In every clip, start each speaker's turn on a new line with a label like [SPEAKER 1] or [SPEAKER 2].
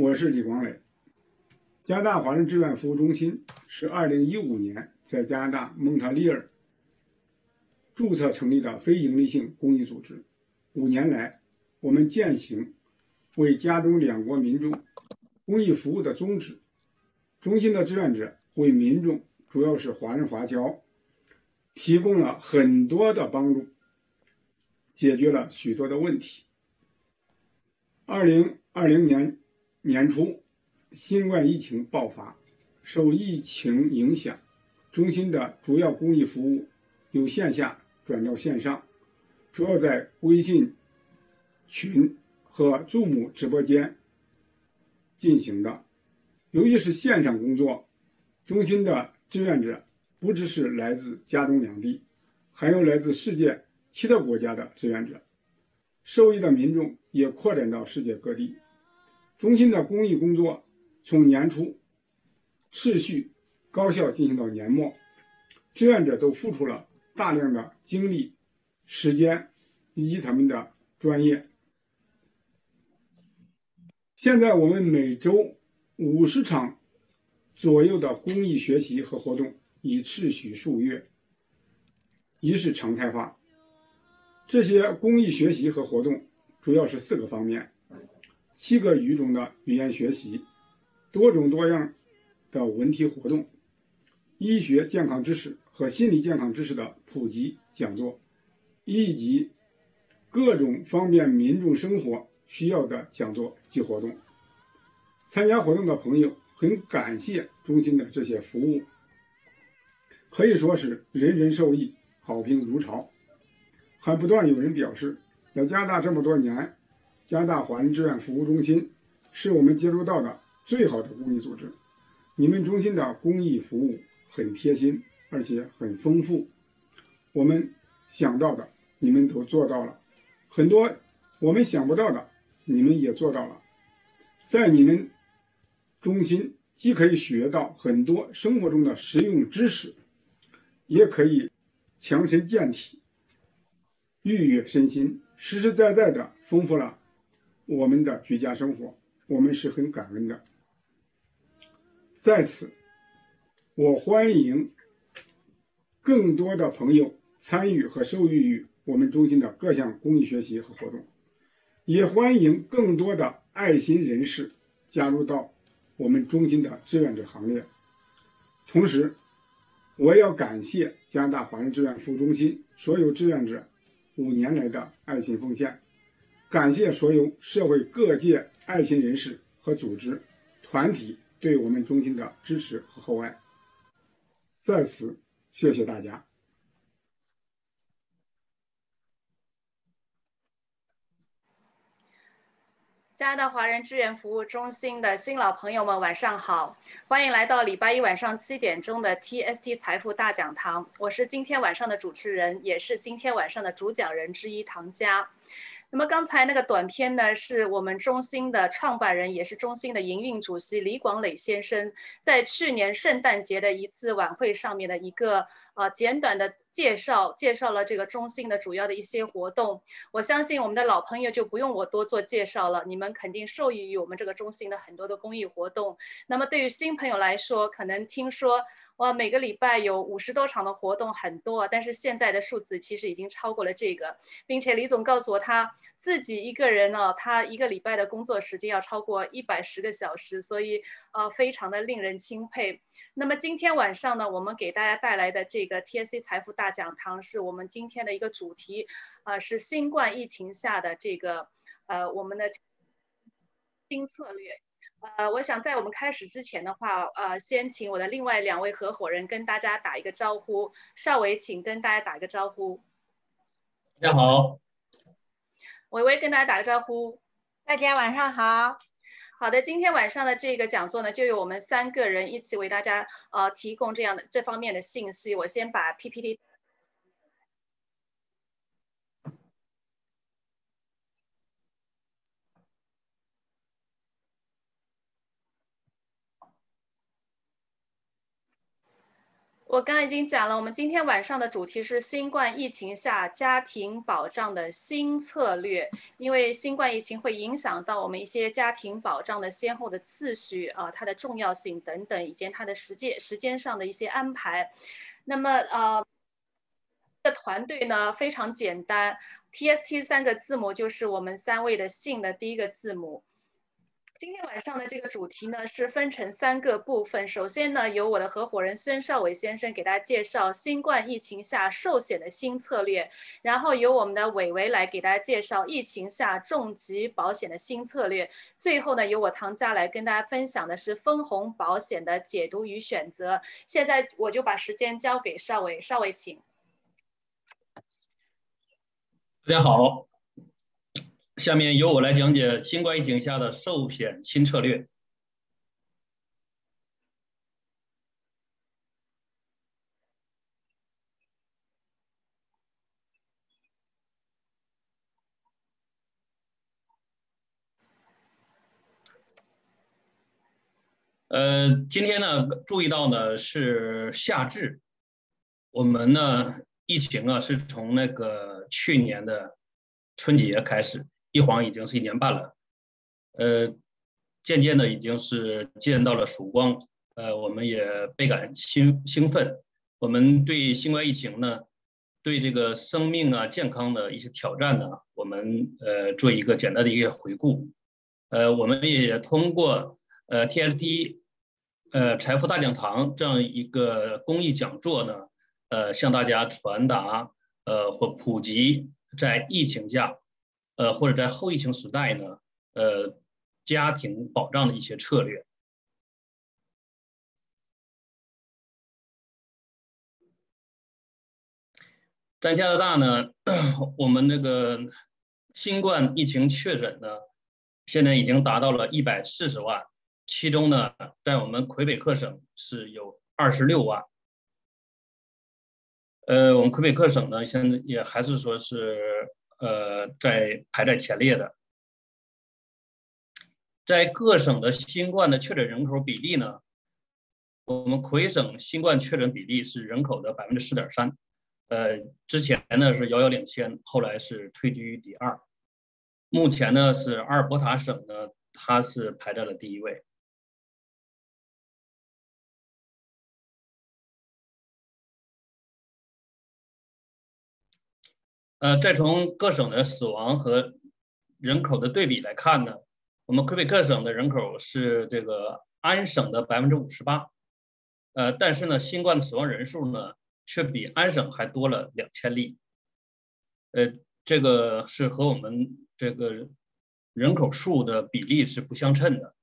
[SPEAKER 1] 我是李广磊。加拿大华人志愿服务中心是2015年在加拿大蒙特利尔注册成立的非营利性公益组织。五年来，我们践行为加中两国民众公益服务的宗旨。中心的志愿者为民众，主要是华人华侨，提供了很多的帮助，解决了许多的问题。2020年。年初，新冠疫情爆发，受疫情影响，中心的主要公益服务由线下转到线上，主要在微信群和 Zoom 直播间进行的。由于是线上工作，中心的志愿者不只是来自家中两地，还有来自世界其他国家的志愿者，受益的民众也扩展到世界各地。中心的公益工作从年初持续高效进行到年末，志愿者都付出了大量的精力、时间以及他们的专业。现在我们每周五十场左右的公益学习和活动已持续数月，已是常态化。这些公益学习和活动主要是四个方面。七个语种的语言学习，多种多样的文体活动，医学健康知识和心理健康知识的普及讲座，以及各种方便民众生活需要的讲座及活动。参加活动的朋友很感谢中心的这些服务，可以说是人人受益，好评如潮。还不断有人表示，来加拿大这么多年。加拿大华人志愿服务中心是我们接触到的最好的公益组织。你们中心的公益服务很贴心，而且很丰富。我们想到的，你们都做到了；很多我们想不到的，你们也做到了。在你们中心，既可以学到很多生活中的实用知识，也可以强身健体、愉悦身心，实实在在的丰富了。我们的居家生活，我们是很感恩的。在此，我欢迎更多的朋友参与和受益于我们中心的各项公益学习和活动，也欢迎更多的爱心人士加入到我们中心的志愿者行列。同时，我要感谢加拿大华人志愿服务中心所有志愿者五年来的爱心奉献。感谢所有社会各界爱心人士和组织团体对我们中心的支持和厚爱，在此谢谢大家。
[SPEAKER 2] 加拿大华人志愿服务中心的新老朋友们，晚上好！欢迎来到礼拜一晚上七点钟的 TST 财富大讲堂。我是今天晚上的主持人，也是今天晚上的主讲人之一唐佳。那么刚才那个短片呢，是我们中心的创办人，也是中心的营运主席李广磊先生在去年圣诞节的一次晚会上面的一个呃简短的介绍，介绍了这个中心的主要的一些活动。我相信我们的老朋友就不用我多做介绍了，你们肯定受益于我们这个中心的很多的公益活动。那么对于新朋友来说，可能听说。哇，每个礼拜有五十多场的活动，很多。但是现在的数字其实已经超过了这个，并且李总告诉我，他自己一个人呢，他一个礼拜的工作时间要超过一百十个小时，所以呃，非常的令人钦佩。那么今天晚上呢，我们给大家带来的这个 TSC 财富大讲堂，是我们今天的一个主题，呃，是新冠疫情下的这个呃我们的新策略。呃，我想在我们开始之前的话，呃，先请我的另外两位合伙人跟大家打一个招呼。邵伟，请跟大家打一个招呼。
[SPEAKER 3] 大家好。
[SPEAKER 2] 伟伟跟大家打个招呼。
[SPEAKER 4] 大家晚上好。
[SPEAKER 2] 好的，今天晚上的这个讲座呢，就由我们三个人一起为大家呃提供这样的这方面的信息。我先把 PPT。我刚刚已经讲了，我们今天晚上的主题是新冠疫情下家庭保障的新策略。因为新冠疫情会影响到我们一些家庭保障的先后的次序啊，它的重要性等等，以及它的实际时间上的一些安排。那么呃，的团队呢非常简单，TST 三个字母就是我们三位的姓的第一个字母。今天晚上的这个主题呢，是分成三个部分。首先呢，由我的合伙人孙少伟先生给大家介绍新冠疫情下寿险的新策略，然后由我们的伟伟来给大家介绍疫情下重疾保险的新策略。最后呢，由我唐佳来跟大家分享的是分红保险的解读与选择。现在我就把时间交给少伟，少伟请。
[SPEAKER 3] 大家好。下面由我来讲解新冠疫情下的寿险新策略。呃，今天呢，注意到呢是夏至，我们呢疫情啊是从那个去年的春节开始。一晃已经是一年半了，呃，渐渐的已经是见到了曙光，呃，我们也倍感兴兴奋。我们对新冠疫情呢，对这个生命啊、健康的一些挑战呢，我们呃做一个简单的一个回顾。呃，我们也通过呃 TST 呃财富大讲堂这样一个公益讲座呢，呃，向大家传达呃或普及在疫情下。呃，或者在后疫情时代呢，呃，家庭保障的一些策略。在加拿大呢，我们那个新冠疫情确诊呢，现在已经达到了一百四十万，其中呢，在我们魁北克省是有二十六万。呃，我们魁北克省呢，现在也还是说是。呃，在排在前列的，在各省的新冠的确诊人口比例呢，我们魁省新冠确诊比例是人口的百分之四点三，呃，之前呢是遥遥领先，后来是退居第二，目前呢是阿尔伯塔省呢，它是排在了第一位。呃，再从各省的死亡和人口的对比来看呢，我们魁北克省的人口是这个安省的百分之五十八，呃，但是呢，新冠的死亡人数呢却比安省还多了两千例，呃，这个是和我们这个人口数的比例是不相称的。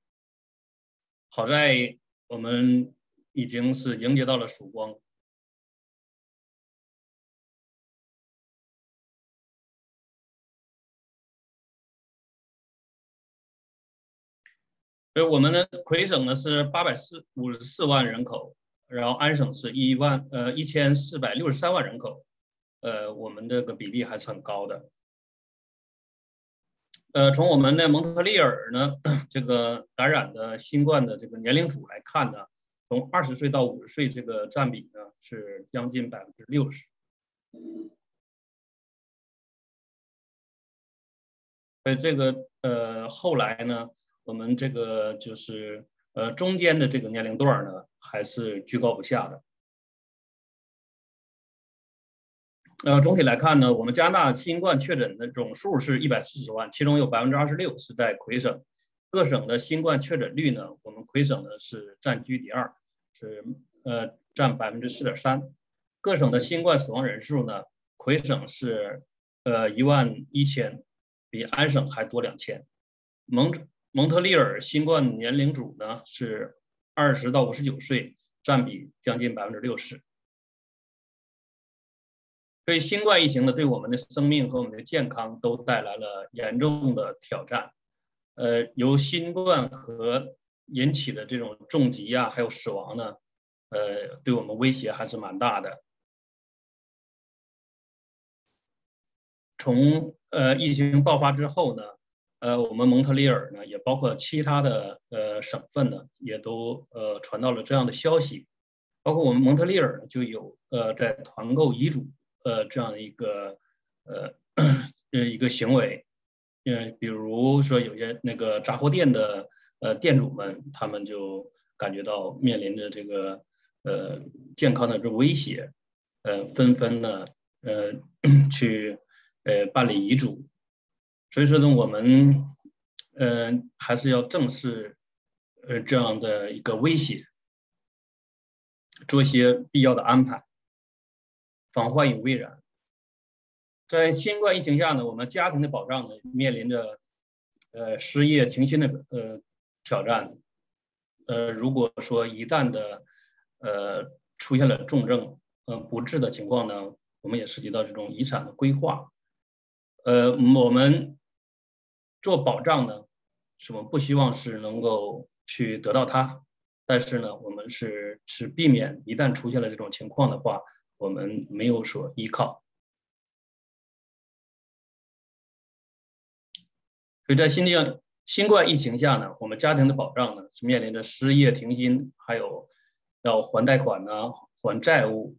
[SPEAKER 3] 好在我们已经是迎接到了曙光。所以我们的魁省呢是八百四五十四万人口，然后安省是一万呃一千四百六十三万人口，呃，我们这个比例还是很高的。呃，从我们的蒙特利尔呢 这个感染的新冠的这个年龄组来看呢，从二十岁到五十岁这个占比呢是将近百分之六十。所以这个呃后来呢。我们这个就是呃中间的这个年龄段呢，还是居高不下的。呃，总体来看呢，我们加拿大新冠确诊的总数是一百四十万，其中有百分之二十六是在魁省。各省的新冠确诊率呢，我们魁省呢是占居第二，是呃占百分之四点三。各省的新冠死亡人数呢，魁省是呃一万一千，比安省还多两千。蒙蒙特利尔新冠年龄组呢是二十到五十九岁，占比将近百分之六十。所以新冠疫情呢，对我们的生命和我们的健康都带来了严重的挑战。呃，由新冠和引起的这种重疾呀，还有死亡呢，呃，对我们威胁还是蛮大的。从呃疫情爆发之后呢。呃，我们蒙特利尔呢，也包括其他的呃省份呢，也都呃传到了这样的消息，包括我们蒙特利尔就有呃在团购遗嘱呃这样一个呃呃一个行为，嗯，比如说有些那个杂货店的呃店主们，他们就感觉到面临着这个呃健康的这威胁，呃，纷纷呢呃 去呃办理遗嘱，所以说呢，我们嗯还是要正视呃这样的一个威胁。做些必要的安排，防患于未然。在新冠疫情下呢，我们家庭的保障呢面临着呃失业停薪的呃挑战。呃，如果说一旦的呃出现了重症呃不治的情况呢，我们也涉及到这种遗产的规划。呃，我们做保障呢，是我们不希望是能够去得到它。但是呢，我们是是避免一旦出现了这种情况的话，我们没有所依靠。所以在新冠新冠疫情下呢，我们家庭的保障呢是面临着失业停薪，还有要还贷款呢、还债务，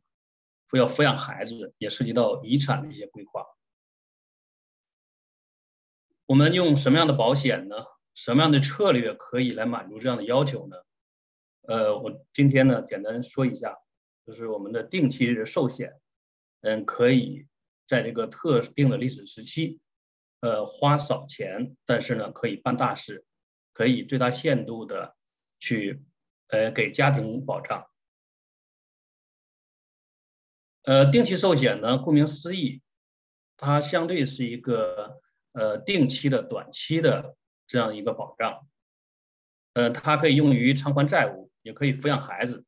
[SPEAKER 3] 要抚养孩子，也涉及到遗产的一些规划。我们用什么样的保险呢？什么样的策略可以来满足这样的要求呢？呃，我今天呢，简单说一下，就是我们的定期寿险，嗯，可以在这个特定的历史时期，呃，花少钱，但是呢，可以办大事，可以最大限度的去，呃，给家庭保障。呃，定期寿险呢，顾名思义，它相对是一个呃定期的、短期的这样一个保障，呃，它可以用于偿还债务。也可以抚养孩子，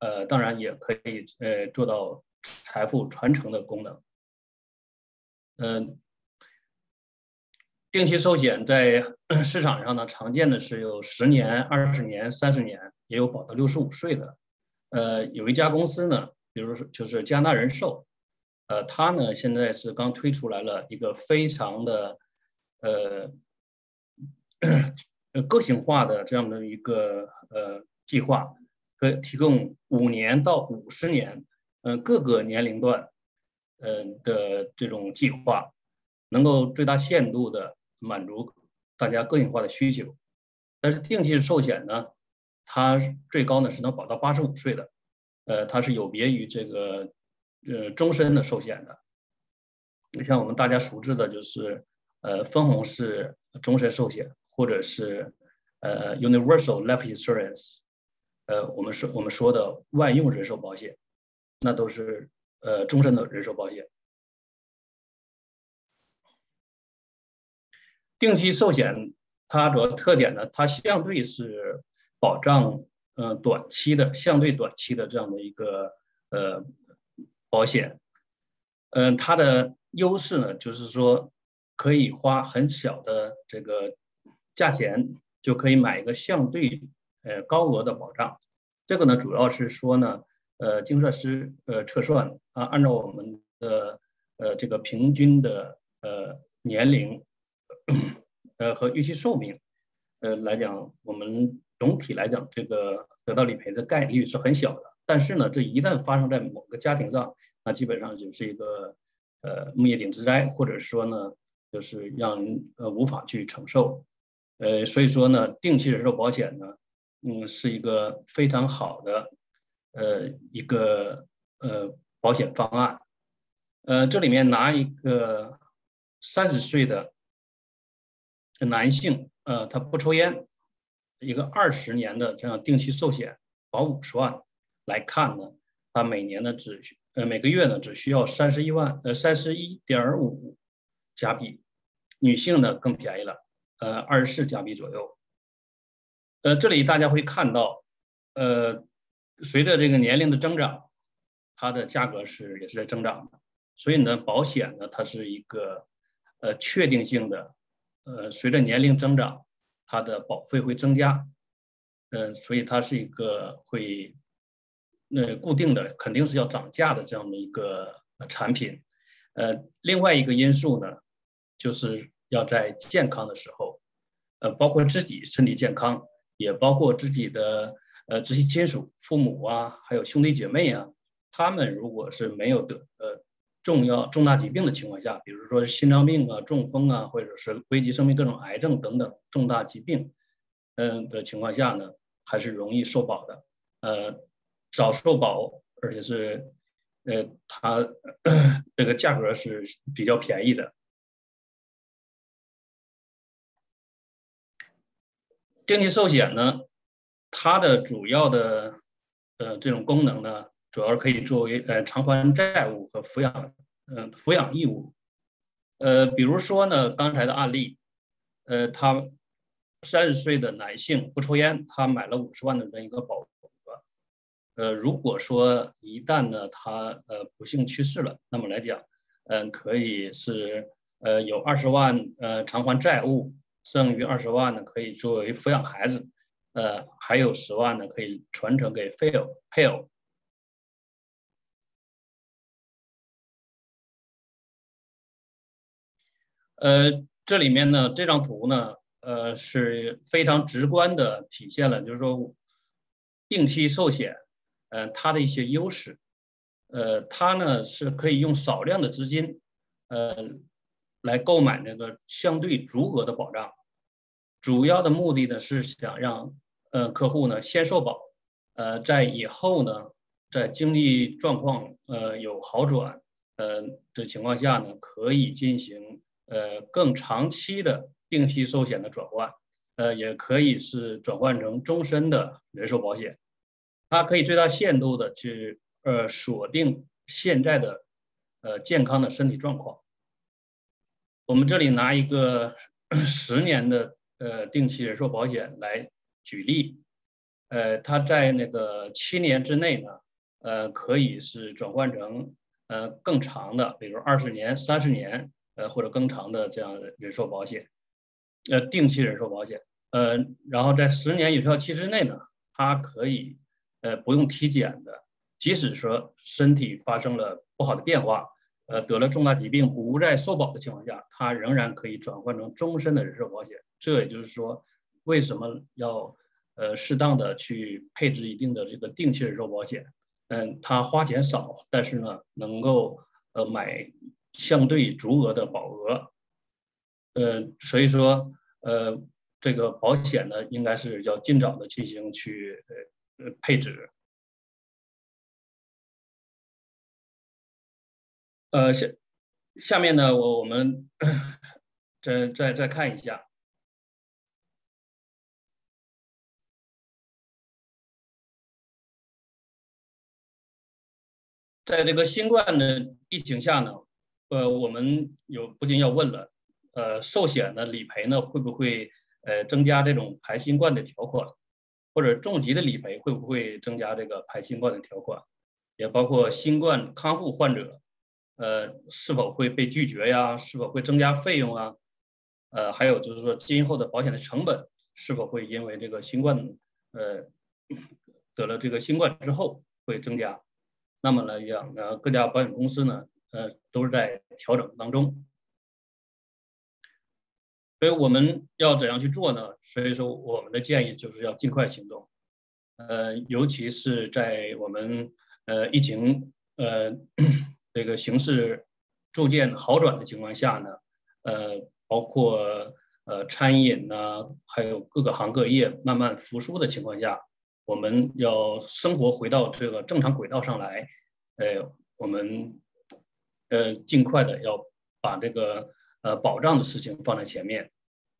[SPEAKER 3] 呃，当然也可以呃做到财富传承的功能。嗯，定期寿险在 市场上呢，常见的是有十年、二十年、三十年，也有保到六十五岁的。呃，有一家公司呢，比如说就是加拿大人寿，呃，它呢现在是刚推出来了一个非常的呃 个性化的这样的一个呃。计划可提供五年到五十年，嗯，各个年龄段，嗯的这种计划，能够最大限度的满足大家个性化的需求。但是定期寿险呢，它最高呢是能保到八十五岁的，呃，它是有别于这个呃终身的寿险的。你像我们大家熟知的就是呃分红式终身寿险，或者是呃 Universal Life Insurance。呃，我们说我们说的万用人寿保险，那都是呃终身的人寿保险。定期寿险它主要特点呢，它相对是保障呃短期的相对短期的这样的一个呃保险。嗯，它的优势呢，就是说可以花很小的这个价钱就可以买一个相对。呃，高额的保障，这个呢，主要是说呢，呃，精算师呃测算啊，按照我们的呃这个平均的呃年龄，呃和预期寿命，呃来讲，我们总体来讲，这个得到理赔的概率是很小的。但是呢，这一旦发生在某个家庭上，那基本上就是一个呃灭顶之灾，或者说呢，就是让人呃无法去承受。呃，所以说呢，定期人寿保险呢。嗯，是一个非常好的，呃，一个呃保险方案。呃，这里面拿一个三十岁的男性，呃，他不抽烟，一个二十年的这样定期寿险，保五十万来看呢，他每年呢只需呃每个月呢只需要三十一万呃三十一点五加币，女性呢更便宜了，呃二十四加币左右。呃，这里大家会看到，呃，随着这个年龄的增长，它的价格是也是在增长的。所以呢，保险呢，它是一个呃确定性的，呃，随着年龄增长，它的保费会增加，呃，所以它是一个会呃固定的，肯定是要涨价的这样的一个产品。呃，另外一个因素呢，就是要在健康的时候，呃，包括自己身体健康。也包括自己的呃直系亲属、父母啊，还有兄弟姐妹啊，他们如果是没有得呃重要重大疾病的情况下，比如说心脏病啊、中风啊，或者是危及生命各种癌症等等重大疾病，嗯的情况下呢，还是容易受保的。呃，早受保，而且是呃它 这个价格是比较便宜的。定期寿险呢，它的主要的呃这种功能呢，主要是可以作为呃偿还债务和抚养嗯抚养义务。呃，比如说呢，刚才的案例，呃，他三十岁的男性不抽烟，他买了五十万的这么一个保额。呃，如果说一旦呢他呃不幸去世了，那么来讲，嗯，可以是呃有二十万呃偿还债务。剩余二十万呢，可以作为抚养孩子，呃，还有十万呢，可以传承给配偶。配偶。呃，这里面呢，这张图呢，呃，是非常直观的体现了，就是说，定期寿险，呃，它的一些优势，呃，它呢是可以用少量的资金，呃。来购买那个相对足额的保障，主要的目的呢是想让呃客户呢先受保，呃在以后呢在经济状况呃有好转呃的情况下呢，可以进行呃更长期的定期寿险的转换，呃也可以是转换成终身的人寿保险，它可以最大限度的去呃锁定现在的呃健康的身体状况。我们这里拿一个 十年的呃定期人寿保险来举例，呃，它在那个七年之内呢，呃，可以是转换成呃更长的，比如二十年、三十年，呃或者更长的这样的人寿保险，呃定期人寿保险，呃，然后在十年有效期之内呢，它可以呃不用体检的，即使说身体发生了不好的变化。呃，得了重大疾病不再受保的情况下，它仍然可以转换成终身的人寿保险。这也就是说，为什么要呃适当的去配置一定的这个定期人寿保险？嗯，它花钱少，但是呢，能够呃买相对足额的保额。呃，所以说呃这个保险呢，应该是要尽早的进行去呃呃配置。呃，下下面呢，我我们再再再看一下，在这个新冠的疫情下呢，呃，我们有不禁要问了，呃，寿险的理赔呢，会不会呃增加这种排新冠的条款，或者重疾的理赔会不会增加这个排新冠的条款，也包括新冠康复患者。呃，是否会被拒绝呀？是否会增加费用啊？呃，还有就是说，今后的保险的成本是否会因为这个新冠，呃，得了这个新冠之后会增加？那么来讲呢，各家保险公司呢，呃，都是在调整当中。所以我们要怎样去做呢？所以说，我们的建议就是要尽快行动。呃，尤其是在我们呃疫情呃。这个形势逐渐好转的情况下呢，呃，包括呃餐饮呢，还有各个行各业慢慢复苏的情况下，我们要生活回到这个正常轨道上来，呃，我们呃尽快的要把这个呃保障的事情放在前面，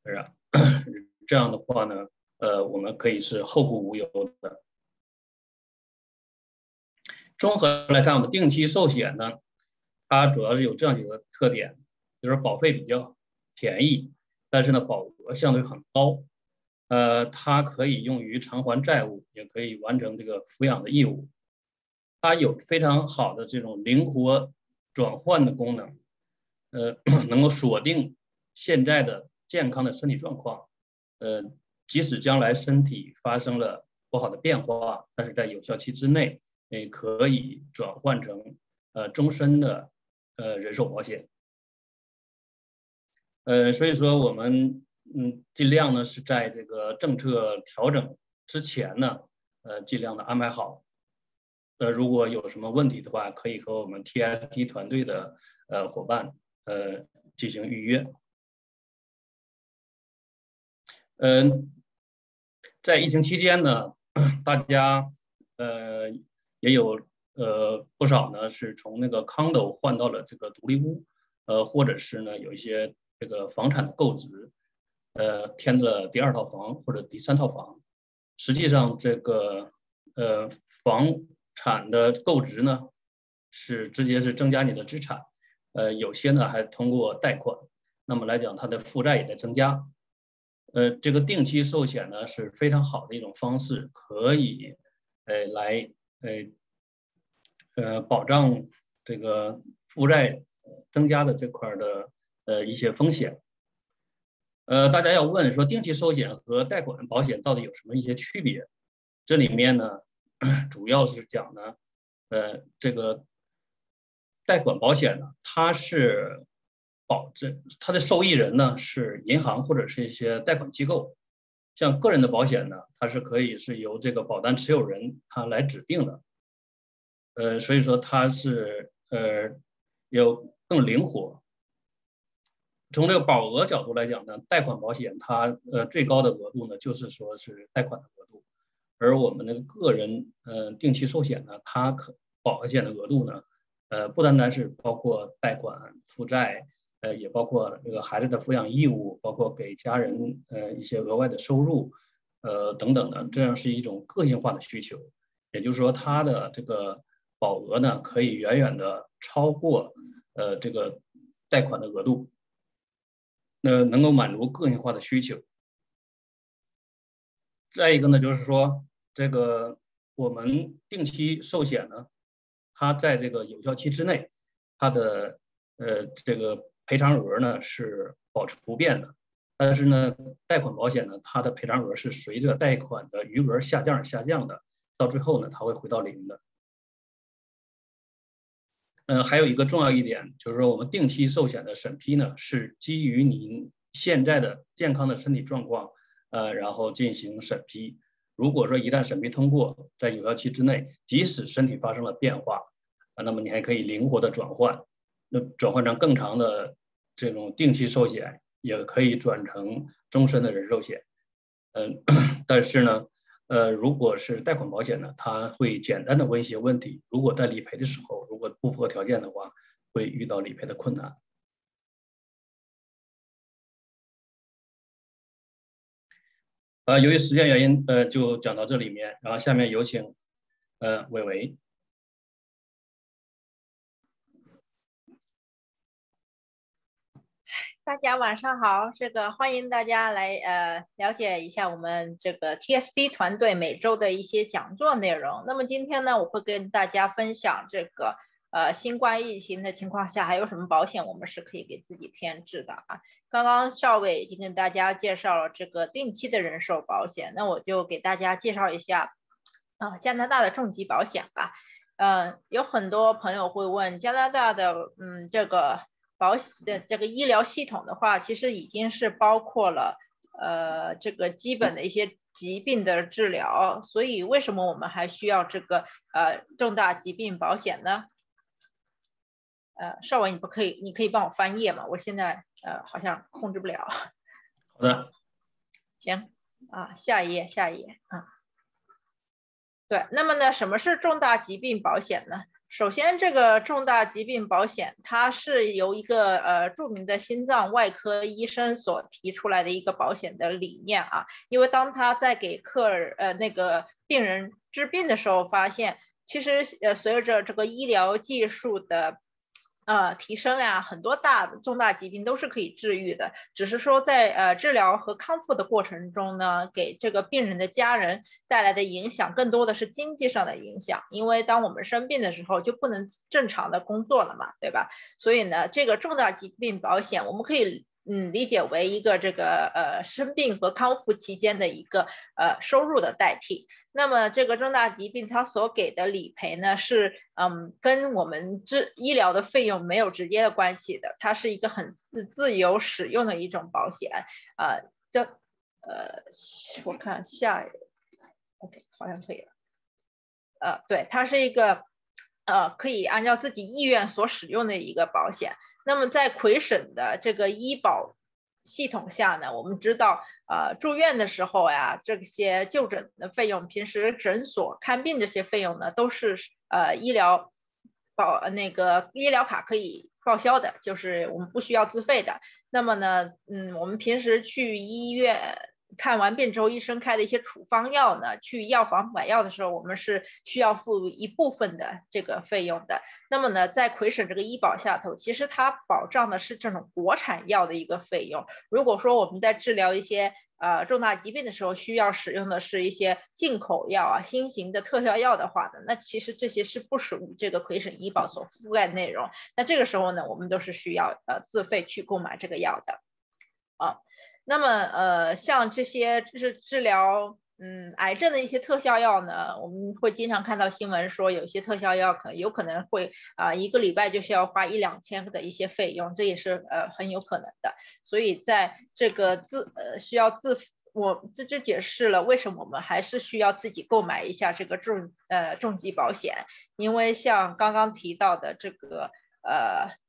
[SPEAKER 3] 是吧？这样的话呢，呃，我们可以是后顾无忧的。综合来看，我们定期寿险呢。它主要是有这样几个特点，就是保费比较便宜，但是呢保额相对很高，呃，它可以用于偿还债务，也可以完成这个抚养的义务，它有非常好的这种灵活转换的功能，呃，能够锁定现在的健康的身体状况，呃，即使将来身体发生了不好的变化，但是在有效期之内，也可以转换成呃终身的。呃，人寿保险，呃，所以说我们嗯尽量呢是在这个政策调整之前呢，呃尽量的安排好。呃，如果有什么问题的话，可以和我们 TST 团队的呃伙伴呃进行预约。嗯，在疫情期间呢，大家呃也有呃不少呢是从那个 condo 换到了这个独立屋，呃，或者是呢有一些这个房产的购置，呃添了第二套房或者第三套房。实际上，这个呃房产的购置呢是直接是增加你的资产，呃，有些呢还通过贷款，那么来讲它的负债也在增加。呃，这个定期寿险呢是非常好的一种方式，可以，呃，来，呃，呃，保障这个负债增加的这块的呃一些风险。呃，大家要问说，定期寿险和贷款保险到底有什么一些区别？这里面呢，主要是讲呢，呃，这个贷款保险呢，它是。保这它的受益人呢是银行或者是一些贷款机构，像个人的保险呢，它是可以是由这个保单持有人他来指定的，呃，所以说它是呃有更灵活。从这个保额角度来讲呢，贷款保险它呃最高的额度呢就是说是贷款的额度，而我们那个个人呃定期寿险呢，它可保险的额度呢，呃不单单是包括贷款负债。呃，也包括这个孩子的抚养义务，包括给家人呃一些额外的收入，呃等等的，这样是一种个性化的需求。也就是说，它的这个保额呢，可以远远的超过呃这个贷款的额度，那能够满足个性化的需求。再一个呢，就是说这个我们定期寿险呢，它在这个有效期之内，它的呃这个。赔偿额呢是保持不变的，但是呢，贷款保险呢，它的赔偿额是随着贷款的余额下降而下降的，到最后呢，它会回到零的。嗯，还有一个重要一点就是说，我们定期寿险的审批呢，是基于您现在的健康的身体状况，呃，然后进行审批。如果说一旦审批通过，在有效期之内，即使身体发生了变化，啊，那么你还可以灵活的转换。那转换成更长的这种定期寿险，也可以转成终身的人寿险。嗯，但是呢，呃，如果是贷款保险呢，它会简单的问一些问题。如果在理赔的时候，如果不符合条件的话，会遇到理赔的困难。呃，由于时间原因，呃，就讲到这里面。然后下面有请，呃，伟伟。
[SPEAKER 4] 大家晚上好，这个欢迎大家来呃了解一下我们这个 TSD 团队每周的一些讲座内容。那么今天呢，我会跟大家分享这个呃新冠疫情的情况下还有什么保险我们是可以给自己添置的啊。刚刚邵伟已经跟大家介绍了这个定期的人寿保险，那我就给大家介绍一下啊加拿大的重疾保险吧。嗯，有很多朋友会问加拿大的嗯这个。保险的这个医疗系统的话，其实已经是包括了呃这个基本的一些疾病的治疗，所以为什么我们还需要这个呃重大疾病保险呢？呃，邵伟，你不可以，你可以帮我翻页吗？我现在呃好像控制不了。
[SPEAKER 3] 好的。
[SPEAKER 4] 行啊，下一页，下一页啊。对，那么呢，什么是重大疾病保险呢？首先，这个重大疾病保险，它是由一个呃著名的心脏外科医生所提出来的一个保险的理念啊。因为当他在给客呃那个病人治病的时候，发现其实呃随着这个医疗技术的。呃，提升呀，很多大重大疾病都是可以治愈的，只是说在呃治疗和康复的过程中呢，给这个病人的家人带来的影响更多的是经济上的影响，因为当我们生病的时候就不能正常的工作了嘛，对吧？所以呢，这个重大疾病保险我们可以。嗯，理解为一个这个呃生病和康复期间的一个呃收入的代替。那么这个重大疾病它所给的理赔呢，是嗯跟我们治医疗的费用没有直接的关系的，它是一个很自自由使用的一种保险啊。这呃我看下，OK 好像可以了。呃，对，它是一个呃可以按照自己意愿所使用的一个保险。那么在魁省的这个医保系统下呢，我们知道，呃，住院的时候呀，这些就诊的费用，平时诊所看病这些费用呢，都是呃医疗保那个医疗卡可以报销的，就是我们不需要自费的。那么呢，嗯，我们平时去医院。看完病之后，医生开的一些处方药呢，去药房买药的时候，我们是需要付一部分的这个费用的。那么呢，在魁省这个医保下头，其实它保障的是这种国产药的一个费用。如果说我们在治疗一些呃重大疾病的时候，需要使用的是一些进口药啊、新型的特效药的话呢，那其实这些是不属于这个魁省医保所覆盖内容。那这个时候呢，我们都是需要呃自费去购买这个药的啊。那么，呃，像这些治治疗，嗯，癌症的一些特效药呢，我们会经常看到新闻说，有些特效药可有可能会啊，一个礼拜就需要花一两千的一些费用，这也是呃很有可能的。所以在这个自呃需要自，我这就解释了为什么我们还是需要自己购买一下这个重呃重疾保险，因为像刚刚提到的这个呃。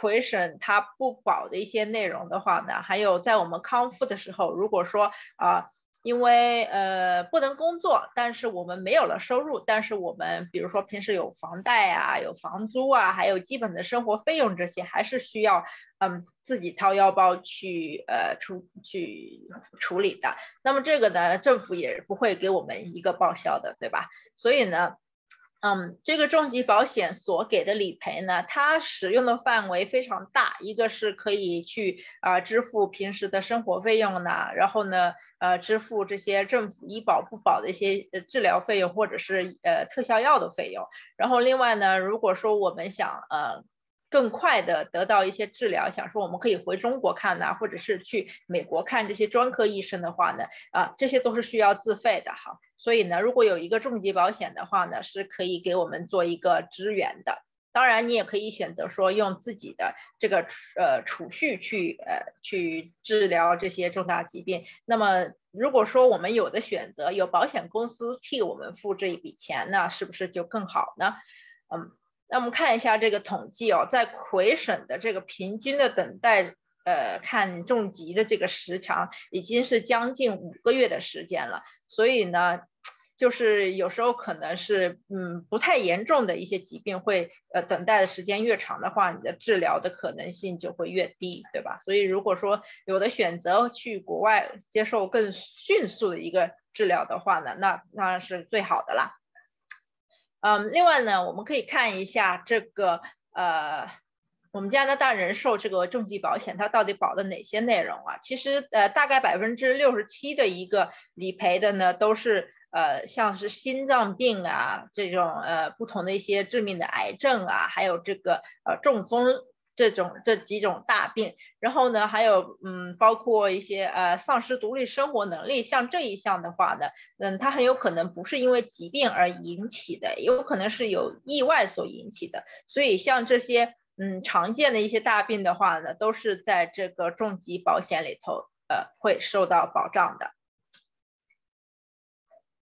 [SPEAKER 4] 魁省它不保的一些内容的话呢，还有在我们康复的时候，如果说啊，因为呃不能工作，但是我们没有了收入，但是我们比如说平时有房贷啊、有房租啊，还有基本的生活费用这些，还是需要嗯自己掏腰包去呃出去处理的。那么这个呢，政府也不会给我们一个报销的，对吧？所以呢。嗯，这个重疾保险所给的理赔呢，它使用的范围非常大，一个是可以去啊支付平时的生活费用呢，然后呢，呃支付这些政府医保不保的一些治疗费用或者是呃特效药的费用，然后另外呢，如果说我们想呃更快的得到一些治疗，想说我们可以回中国看呐，或者是去美国看这些专科医生的话呢，啊这些都是需要自费的哈。所以呢，如果有一个重疾保险的话呢，是可以给我们做一个支援的。当然，你也可以选择说用自己的这个呃储蓄去呃去治疗这些重大疾病。那么，如果说我们有的选择，有保险公司替我们付这一笔钱，那是不是就更好呢？嗯，那我们看一下这个统计哦，在魁省的这个平均的等待。呃，看重疾的这个时长已经是将近五个月的时间了，所以呢，就是有时候可能是嗯不太严重的一些疾病会呃等待的时间越长的话，你的治疗的可能性就会越低，对吧？所以如果说有的选择去国外接受更迅速的一个治疗的话呢，那当然是最好的啦。嗯，另外呢，我们可以看一下这个呃。我们加拿大人寿这个重疾保险，它到底保的哪些内容啊？其实，呃，大概百分之六十七的一个理赔的呢，都是呃，像是心脏病啊这种呃不同的一些致命的癌症啊，还有这个呃中风这种这几种大病。然后呢，还有嗯，包括一些呃丧失独立生活能力，像这一项的话呢，嗯，它很有可能不是因为疾病而引起的，也有可能是有意外所引起的。所以像这些。嗯，常见的一些大病的话呢，都是在这个重疾保险里头，呃，会受到保障的。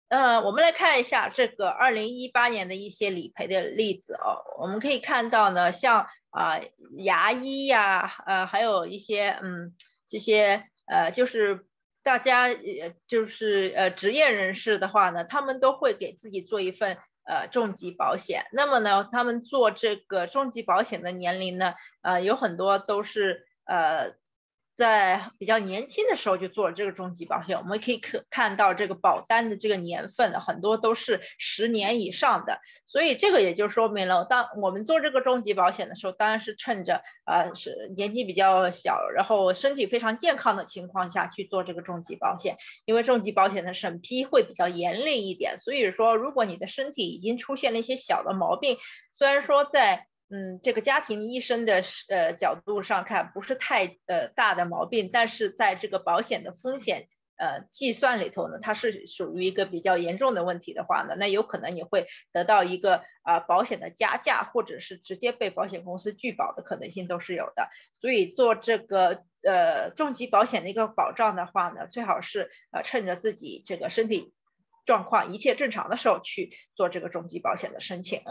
[SPEAKER 4] 呃，我们来看一下这个二零一八年的一些理赔的例子哦。我们可以看到呢，像啊牙医呀，呃，还有一些嗯这些呃，就是大家呃就是呃职业人士的话呢，他们都会给自己做一份。呃，重疾保险，那么呢，他们做这个重疾保险的年龄呢，呃，有很多都是呃。在比较年轻的时候就做了这个重疾保险，我们可以可看到这个保单的这个年份很多都是十年以上的，所以这个也就说明了，当我们做这个重疾保险的时候，当然是趁着呃是年纪比较小，然后身体非常健康的情况下去做这个重疾保险，因为重疾保险的审批会比较严厉一点，所以说如果你的身体已经出现了一些小的毛病，虽然说在嗯，这个家庭医生的呃角度上看不是太呃大的毛病，但是在这个保险的风险呃计算里头呢，它是属于一个比较严重的问题的话呢，那有可能你会得到一个啊保险的加价，或者是直接被保险公司拒保的可能性都是有的。所以做这个呃重疾保险的一个保障的话呢，最好是呃趁着自己这个身体状况一切正常的时候去做这个重疾保险的申请。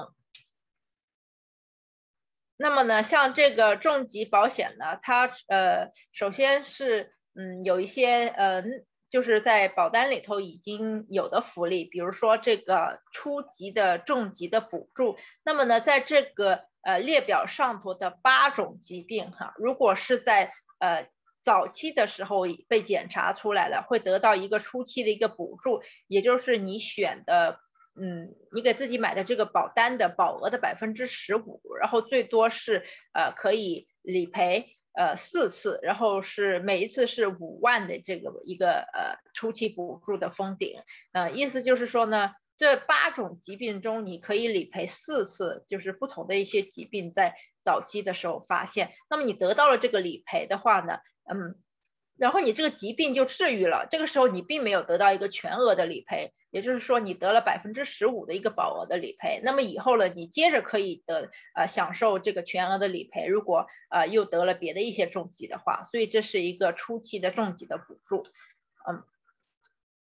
[SPEAKER 4] 那么呢，像这个重疾保险呢，它呃，首先是嗯有一些呃，就是在保单里头已经有的福利，比如说这个初级的重疾的补助。那么呢，在这个呃列表上头的八种疾病哈，如果是在呃早期的时候被检查出来了，会得到一个初期的一个补助，也就是你选的。嗯，你给自己买的这个保单的保额的百分之十五，然后最多是呃可以理赔呃四次，然后是每一次是五万的这个一个呃初期补助的封顶。呃，意思就是说呢，这八种疾病中你可以理赔四次，就是不同的一些疾病在早期的时候发现，那么你得到了这个理赔的话呢，嗯。然后你这个疾病就治愈了，这个时候你并没有得到一个全额的理赔，也就是说你得了百分之十五的一个保额的理赔。那么以后呢，你接着可以得呃享受这个全额的理赔。如果呃又得了别的一些重疾的话，所以这是一个初期的重疾的补助，嗯。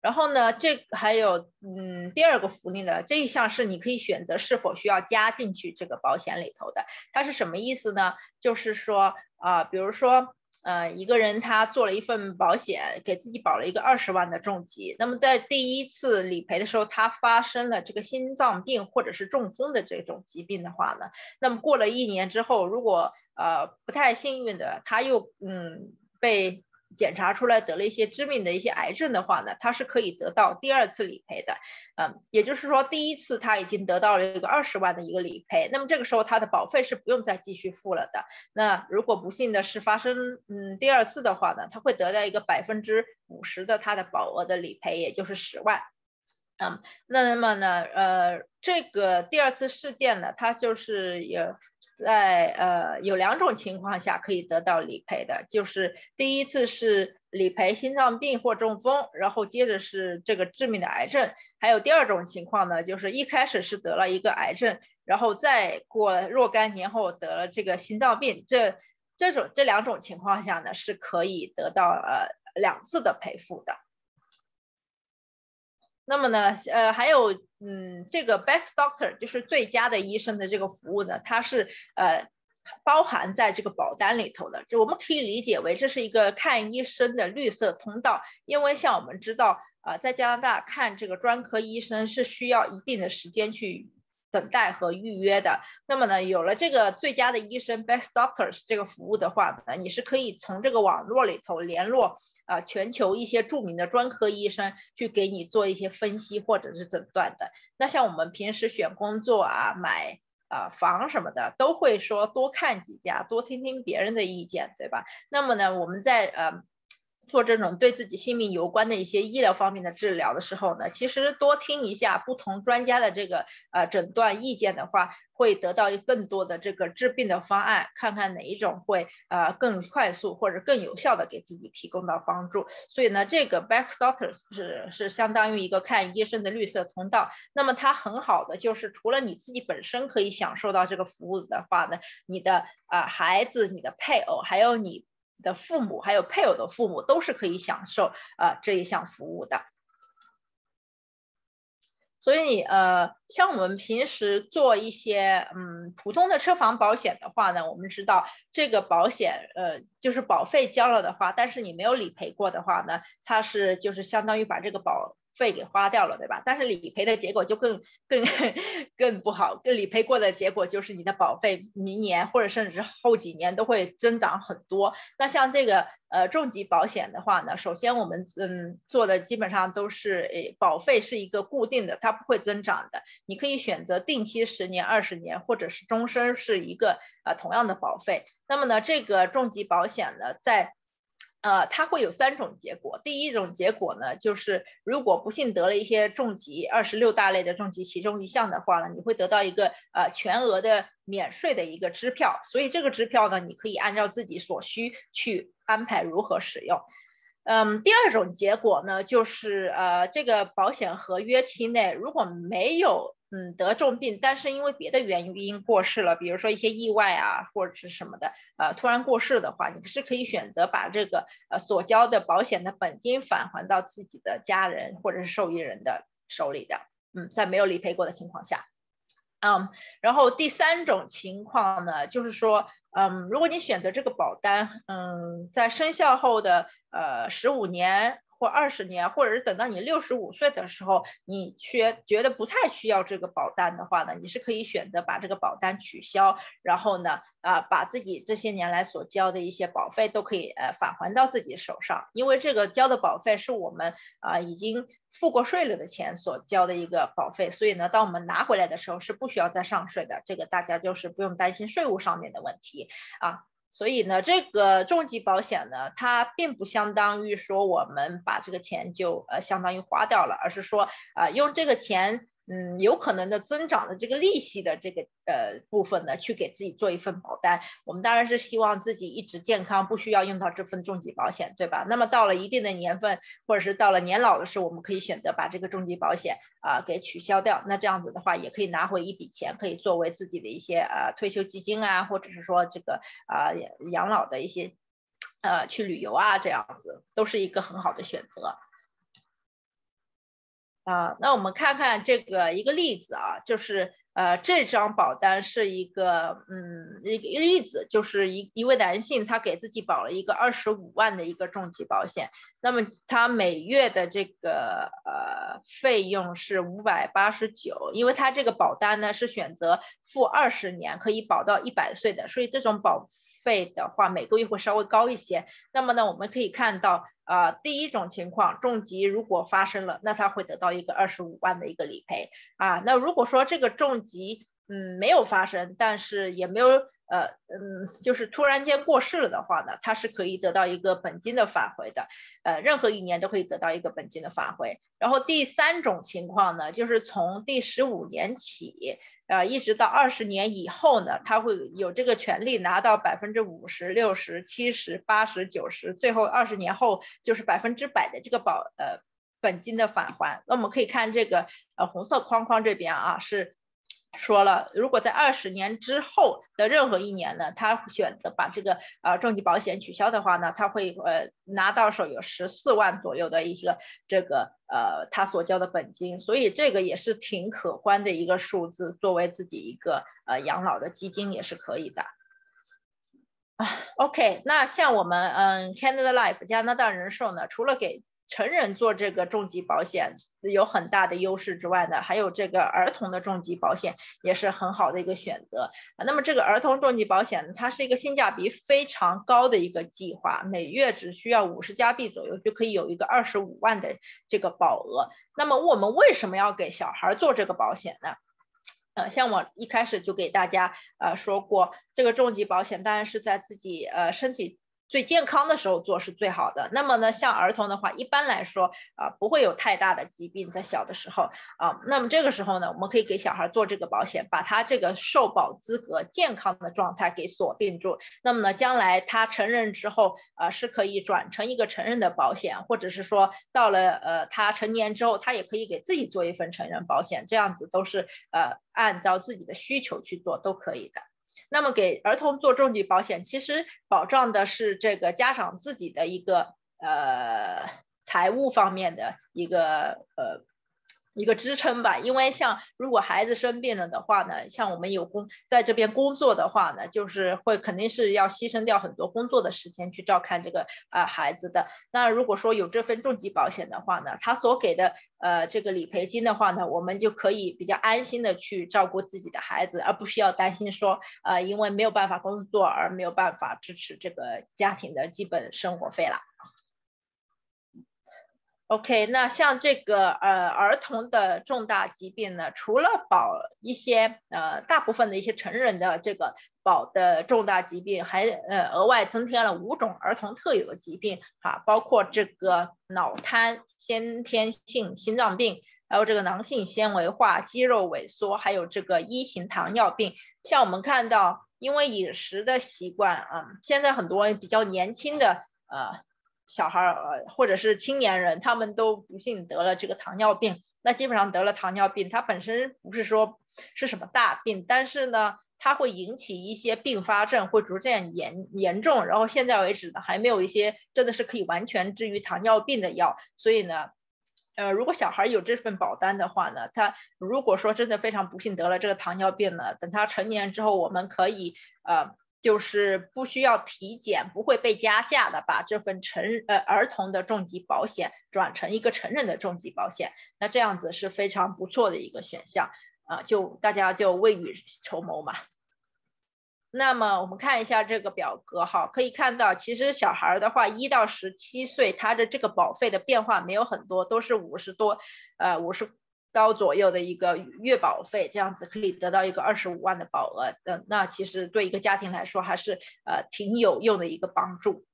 [SPEAKER 4] 然后呢，这还有嗯第二个福利呢，这一项是你可以选择是否需要加进去这个保险里头的。它是什么意思呢？就是说啊，比如说。呃，一个人他做了一份保险，给自己保了一个二十万的重疾。那么在第一次理赔的时候，他发生了这个心脏病或者是中风的这种疾病的话呢，那么过了一年之后，如果呃不太幸运的他又嗯被。检查出来得了一些致命的一些癌症的话呢，他是可以得到第二次理赔的，嗯，也就是说第一次他已经得到了一个二十万的一个理赔，那么这个时候他的保费是不用再继续付了的。那如果不幸的是发生嗯第二次的话呢，他会得到一个百分之五十的他的保额的理赔，也就是十万。嗯，那么呢，呃，这个第二次事件呢，它就是也。在呃有两种情况下可以得到理赔的，就是第一次是理赔心脏病或中风，然后接着是这个致命的癌症，还有第二种情况呢，就是一开始是得了一个癌症，然后再过若干年后得了这个心脏病，这这种这两种情况下呢是可以得到呃两次的赔付的。那么呢，呃，还有，嗯，这个 best doctor 就是最佳的医生的这个服务呢，它是呃包含在这个保单里头的。就我们可以理解为这是一个看医生的绿色通道，因为像我们知道，呃，在加拿大看这个专科医生是需要一定的时间去。等待和预约的，那么呢，有了这个最佳的医生 Best Doctors 这个服务的话呢，你是可以从这个网络里头联络啊全球一些著名的专科医生，去给你做一些分析或者是诊断的。那像我们平时选工作啊、买啊房什么的，都会说多看几家，多听听别人的意见，对吧？那么呢，我们在呃。做这种对自己性命有关的一些医疗方面的治疗的时候呢，其实多听一下不同专家的这个呃诊断意见的话，会得到更多的这个治病的方案，看看哪一种会呃更快速或者更有效的给自己提供到帮助。所以呢，这个 Back Doctors 是是相当于一个看医生的绿色通道。那么它很好的就是除了你自己本身可以享受到这个服务的话呢，你的啊孩子、你的配偶还有你。的父母还有配偶的父母都是可以享受啊这一项服务的，所以呃像我们平时做一些嗯普通的车房保险的话呢，我们知道这个保险呃就是保费交了的话，但是你没有理赔过的话呢，它是就是相当于把这个保。费给花掉了，对吧？但是理赔的结果就更更 更不好，更理赔过的结果就是你的保费明年或者甚至后几年都会增长很多。那像这个呃重疾保险的话呢，首先我们嗯做的基本上都是诶保费是一个固定的，它不会增长的。你可以选择定期十年、二十年或者是终身是一个呃同样的保费。那么呢，这个重疾保险呢在呃，它会有三种结果。第一种结果呢，就是如果不幸得了一些重疾，二十六大类的重疾其中一项的话呢，你会得到一个呃全额的免税的一个支票。所以这个支票呢，你可以按照自己所需去安排如何使用。嗯，第二种结果呢，就是呃这个保险合约期内如果没有。嗯，得重病，但是因为别的原因过世了，比如说一些意外啊，或者是什么的，呃，突然过世的话，你是可以选择把这个呃所交的保险的本金返还到自己的家人或者是受益人的手里的，嗯，在没有理赔过的情况下，嗯，然后第三种情况呢，就是说，嗯，如果你选择这个保单，嗯，在生效后的呃十五年。或二十年，或者是等到你六十五岁的时候，你缺觉得不太需要这个保单的话呢，你是可以选择把这个保单取消，然后呢，啊，把自己这些年来所交的一些保费都可以呃返还到自己手上，因为这个交的保费是我们啊已经付过税了的钱所交的一个保费，所以呢，当我们拿回来的时候是不需要再上税的，这个大家就是不用担心税务上面的问题啊。所以呢，这个重疾保险呢，它并不相当于说我们把这个钱就呃相当于花掉了，而是说啊用这个钱。嗯，有可能的增长的这个利息的这个呃部分呢，去给自己做一份保单。我们当然是希望自己一直健康，不需要用到这份重疾保险，对吧？那么到了一定的年份，或者是到了年老的时候，我们可以选择把这个重疾保险啊给取消掉。那这样子的话，也可以拿回一笔钱，可以作为自己的一些呃退休基金啊，或者是说这个啊养老的一些呃去旅游啊，这样子都是一个很好的选择。啊，那我们看看这个一个例子啊，就是呃，这张保单是一个嗯一个例子，就是一一位男性他给自己保了一个二十五万的一个重疾保险，那么他每月的这个呃费用是五百八十九，因为他这个保单呢是选择付二十年，可以保到一百岁的，所以这种保。费的话，每个月会稍微高一些。那么呢，我们可以看到，啊，第一种情况，重疾如果发生了，那他会得到一个二十五万的一个理赔啊。那如果说这个重疾，嗯，没有发生，但是也没有，呃，嗯，就是突然间过世了的话呢，他是可以得到一个本金的返回的，呃，任何一年都可以得到一个本金的返回。然后第三种情况呢，就是从第十五年起。呃，一直到二十年以后呢，他会有这个权利拿到百分之五十六十七十八十九十，最后二十年后就是百分之百的这个保呃本金的返还。那我们可以看这个呃红色框框这边啊是。说了，如果在二十年之后的任何一年呢，他选择把这个呃重疾保险取消的话呢，他会呃拿到手有十四万左右的一个这个呃他所交的本金，所以这个也是挺可观的一个数字，作为自己一个呃养老的基金也是可以的。啊，OK，那像我们嗯 Canada Life 加拿大人寿呢，除了给成人做这个重疾保险有很大的优势之外呢，还有这个儿童的重疾保险也是很好的一个选择啊。那么这个儿童重疾保险呢，它是一个性价比非常高的一个计划，每月只需要五十加币左右就可以有一个二十五万的这个保额。那么我们为什么要给小孩做这个保险呢？呃，像我一开始就给大家呃说过，这个重疾保险当然是在自己呃身体。最健康的时候做是最好的。那么呢，像儿童的话，一般来说啊，不会有太大的疾病在小的时候啊。那么这个时候呢，我们可以给小孩做这个保险，把他这个受保资格、健康的状态给锁定住。那么呢，将来他成人之后啊，是可以转成一个成人的保险，或者是说到了呃他成年之后，他也可以给自己做一份成人保险，这样子都是呃按照自己的需求去做都可以的。那么给儿童做重疾保险，其实保障的是这个家长自己的一个呃财务方面的一个呃。一个支撑吧，因为像如果孩子生病了的话呢，像我们有工在这边工作的话呢，就是会肯定是要牺牲掉很多工作的时间去照看这个啊孩子的。那如果说有这份重疾保险的话呢，他所给的呃这个理赔金的话呢，我们就可以比较安心的去照顾自己的孩子，而不需要担心说呃因为没有办法工作而没有办法支持这个家庭的基本生活费了。OK，那像这个呃儿童的重大疾病呢，除了保一些呃大部分的一些成人的这个保的重大疾病，还呃额外增添了五种儿童特有的疾病啊，包括这个脑瘫、先天性心脏病，还有这个囊性纤维化、肌肉萎缩，还有这个一型糖尿病。像我们看到，因为饮食的习惯啊，现在很多比较年轻的呃。小孩儿，或者是青年人，他们都不幸得了这个糖尿病。那基本上得了糖尿病，它本身不是说是什么大病，但是呢，它会引起一些并发症，会逐渐严严重。然后现在为止呢，还没有一些真的是可以完全治愈糖尿病的药。所以呢，呃，如果小孩有这份保单的话呢，他如果说真的非常不幸得了这个糖尿病呢，等他成年之后，我们可以呃，就是不需要体检，不会被加价的，把这份成呃儿童的重疾保险转成一个成人的重疾保险，那这样子是非常不错的一个选项啊，就大家就未雨绸缪嘛。那么我们看一下这个表格哈，可以看到，其实小孩的话，一到十七岁，他的这个保费的变化没有很多，都是五十多，呃，五十刀左右的一个月保费，这样子可以得到一个二十五万的保额的。那其实对一个家庭来说，还是呃挺有用的一个帮助。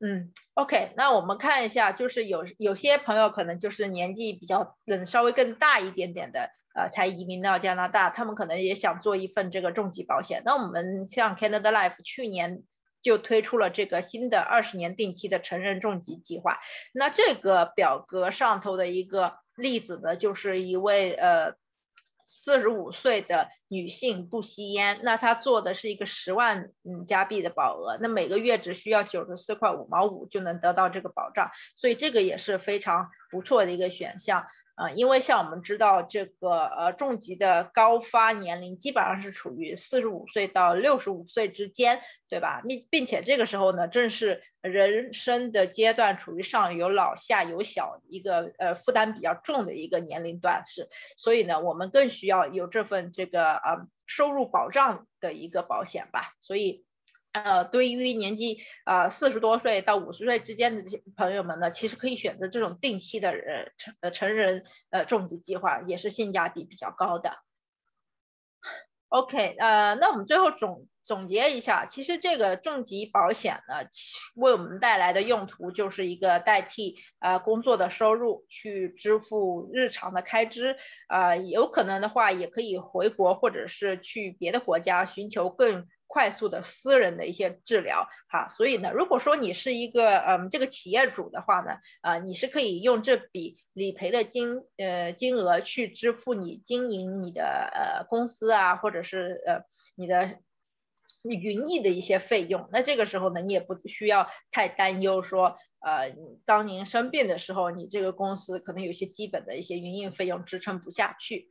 [SPEAKER 4] 嗯，OK，那我们看一下，就是有有些朋友可能就是年纪比较嗯稍微更大一点点的。呃，才移民到加拿大，他们可能也想做一份这个重疾保险。那我们像 Canada Life 去年就推出了这个新的二十年定期的成人重疾计划。那这个表格上头的一个例子呢，就是一位呃四十五岁的女性不吸烟，那她做的是一个十万嗯加币的保额，那每个月只需要九十四块五毛五就能得到这个保障，所以这个也是非常不错的一个选项。啊，因为像我们知道，这个呃重疾的高发年龄基本上是处于四十五岁到六十五岁之间，对吧？并并且这个时候呢，正是人生的阶段处于上有老下有小一个呃负担比较重的一个年龄段是，所以呢，我们更需要有这份这个呃收入保障的一个保险吧，所以。呃，对于年纪啊四十多岁到五十岁之间的这些朋友们呢，其实可以选择这种定期的呃成呃成人呃重疾计划，也是性价比比较高的。OK，呃，那我们最后总总结一下，其实这个重疾保险呢，为我们带来的用途就是一个代替呃工作的收入去支付日常的开支，啊，有可能的话也可以回国或者是去别的国家寻求更。快速的私人的一些治疗，哈，所以呢，如果说你是一个嗯这个企业主的话呢，啊，你是可以用这笔理赔的金呃金额去支付你经营你的呃公司啊，或者是呃你的云翼的一些费用。那这个时候呢，你也不需要太担忧说，呃，当您生病的时候，你这个公司可能有些基本的一些营运费用支撑不下去。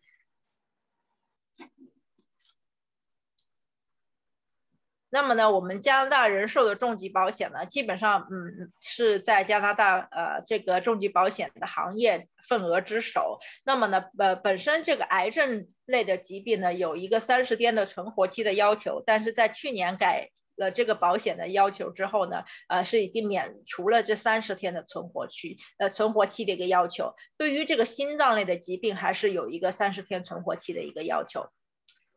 [SPEAKER 4] 那么呢，我们加拿大人寿的重疾保险呢，基本上嗯是在加拿大呃这个重疾保险的行业份额之首。那么呢，呃本身这个癌症类的疾病呢，有一个三十天的存活期的要求，但是在去年改了这个保险的要求之后呢，呃是已经免除了这三十天的存活期呃存活期的一个要求。对于这个心脏类的疾病，还是有一个三十天存活期的一个要求。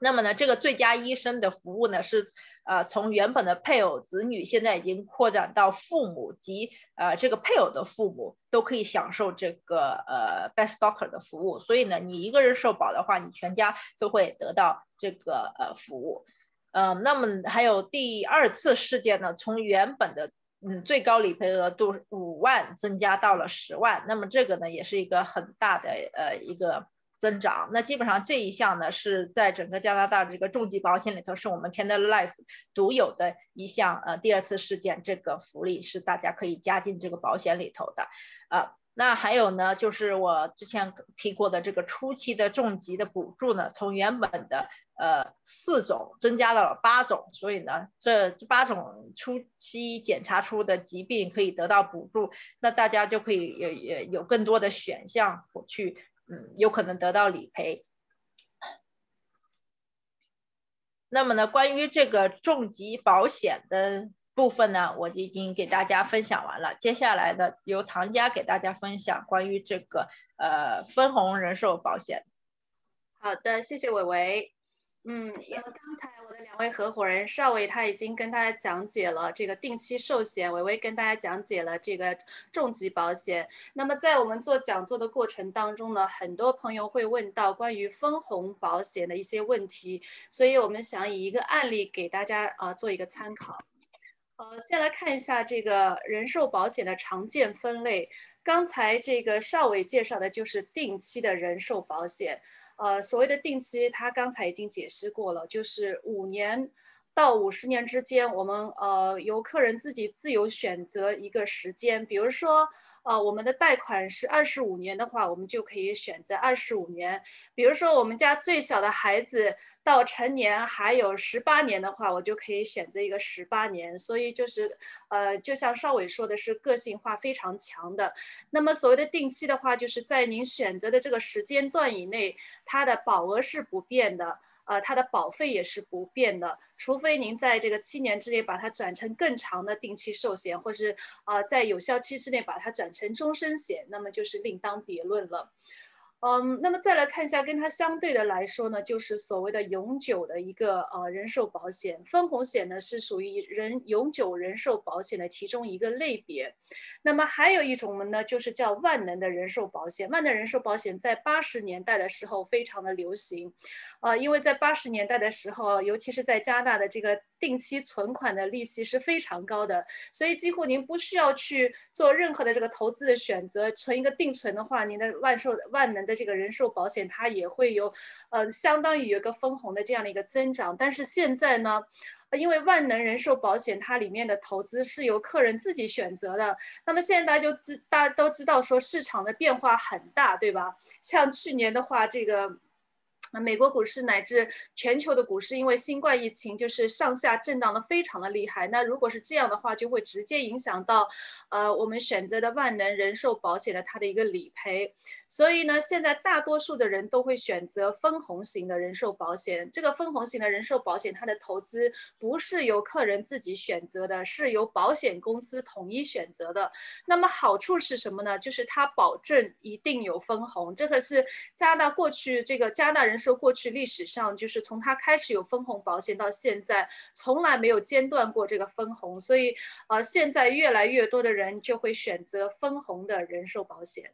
[SPEAKER 4] 那么呢，这个最佳医生的服务呢，是呃从原本的配偶、子女，现在已经扩展到父母及呃这个配偶的父母都可以享受这个呃 best doctor 的服务。所以呢，你一个人受保的话，你全家都会得到这个呃服务。嗯，那么还有第二次事件呢，从原本的嗯最高理赔额度五万增加到了十万。那么这个呢，也是一个很大的呃一个。增长，那基本上这一项呢，是在整个加拿大这个重疾保险里头，是我们 Canada Life 独有的一项呃第二次事件这个福利是大家可以加进这个保险里头的，啊，那还有呢，就是我之前提过的这个初期的重疾的补助呢，从原本的呃四种增加到了八种，所以呢，这这八种初期检查出的疾病可以得到补助，那大家就可以有有有更多的选项去。嗯，有可能得到理赔。那么呢，关于这个重疾保险的部分呢，我就已经给大家分享完了。接下来呢，由唐佳给大家分享关于这个呃分红人寿保险。
[SPEAKER 2] 好的，谢谢伟伟。嗯，刚才我的两位合伙人邵伟他已经跟大家讲解了这个定期寿险，伟伟跟大家讲解了这个重疾保险。那么在我们做讲座的过程当中呢，很多朋友会问到关于分红保险的一些问题，所以我们想以一个案例给大家啊做一个参考。呃，先来看一下这个人寿保险的常见分类。刚才这个邵伟介绍的就是定期的人寿保险。呃，所谓的定期，他刚才已经解释过了，就是五年到五十年之间，我们呃由客人自己自由选择一个时间，比如说呃，我们的贷款是二十五年的话，我们就可以选择二十五年。比如说我们家最小的孩子到成年还有十八年的话，我就可以选择一个十八年。所以就是，呃，就像邵伟说的是个性化非常强的。那么所谓的定期的话，就是在您选择的这个时间段以内，它的保额是不变的。呃，它的保费也是不变的，除非您在这个七年之内把它转成更长的定期寿险，或是呃在有效期之内把它转成终身险，那么就是另当别论了。嗯，那么再来看一下，跟它相对的来说呢，就是所谓的永久的一个呃人寿保险，分红险呢是属于人永久人寿保险的其中一个类别。那么还有一种呢，就是叫万能的人寿保险。万能人寿保险在八十年代的时候非常的流行，呃，因为在八十年代的时候，尤其是在加拿大的这个。定期存款的利息是非常高的，所以几乎您不需要去做任何的这个投资的选择，存一个定存的话，您的万寿万能的这个人寿保险它也会有，呃，相当于有一个分红的这样的一个增长。但是现在呢，因为万能人寿保险它里面的投资是由客人自己选择的，那么现在大家就知大家都知道说市场的变化很大，对吧？像去年的话，这个。那美国股市乃至全球的股市，因为新冠疫情，就是上下震荡的非常的厉害。那如果是这样的话，就会直接影响到，呃，我们选择的万能人寿保险的它的一个理赔。所以呢，现在大多数的人都会选择分红型的人寿保险。这个分红型的人寿保险，它的投资不是由客人自己选择的，是由保险公司统一选择的。那么好处是什么呢？就是它保证一定有分红。这个是加拿大过去这个加拿大人。说过去历史上，就是从它开始有分红保险到现在，从来没有间断过这个分红，所以呃，现在越来越多的人就会选择分红的人寿保险。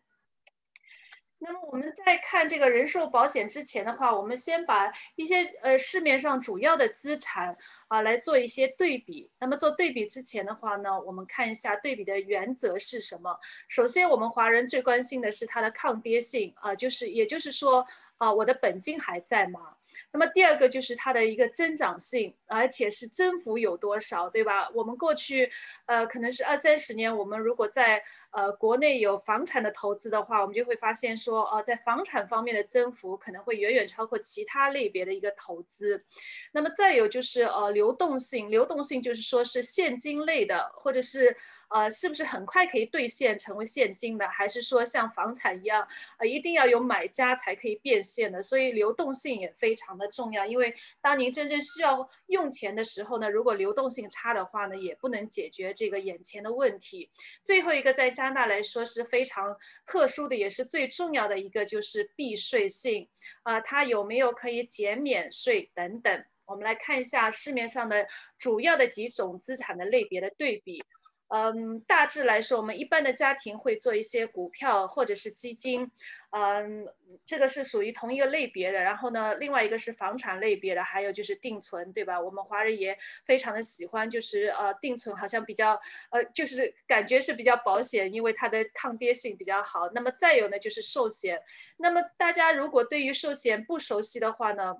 [SPEAKER 2] 那么我们在看这个人寿保险之前的话，我们先把一些呃市面上主要的资产啊来做一些对比。那么做对比之前的话呢，我们看一下对比的原则是什么。首先，我们华人最关心的是它的抗跌性啊，就是也就是说。啊，我的本金还在吗？那么第二个就是它的一个增长性，而且是增幅有多少，对吧？我们过去，呃，可能是二三十年，我们如果在呃国内有房产的投资的话，我们就会发现说，哦，在房产方面的增幅可能会远远超过其他类别的一个投资。那么再有就是呃流动性，流动性就是说是现金类的，或者是。呃，是不是很快可以兑现成为现金的？还是说像房产一样，呃，一定要有买家才可以变现的？所以流动性也非常的重要。因为当您真正需要用钱的时候呢，如果流动性差的话呢，也不能解决这个眼前的问题。最后一个，在加拿大来说是非常特殊的，也是最重要的一个就是避税性。啊，它有没有可以减免税等等？我们来看一下市面上的主要的几种资产的类别的对比。嗯，大致来说，我们一般的家庭会做一些股票或者是基金，嗯，这个是属于同一个类别的。然后呢，另外一个是房产类别的，还有就是定存，对吧？我们华人也非常的喜欢，就是呃，定存好像比较呃，就是感觉是比较保险，因为它的抗跌性比较好。那么再有呢，就是寿险。那么大家如果对于寿险不熟悉的话呢？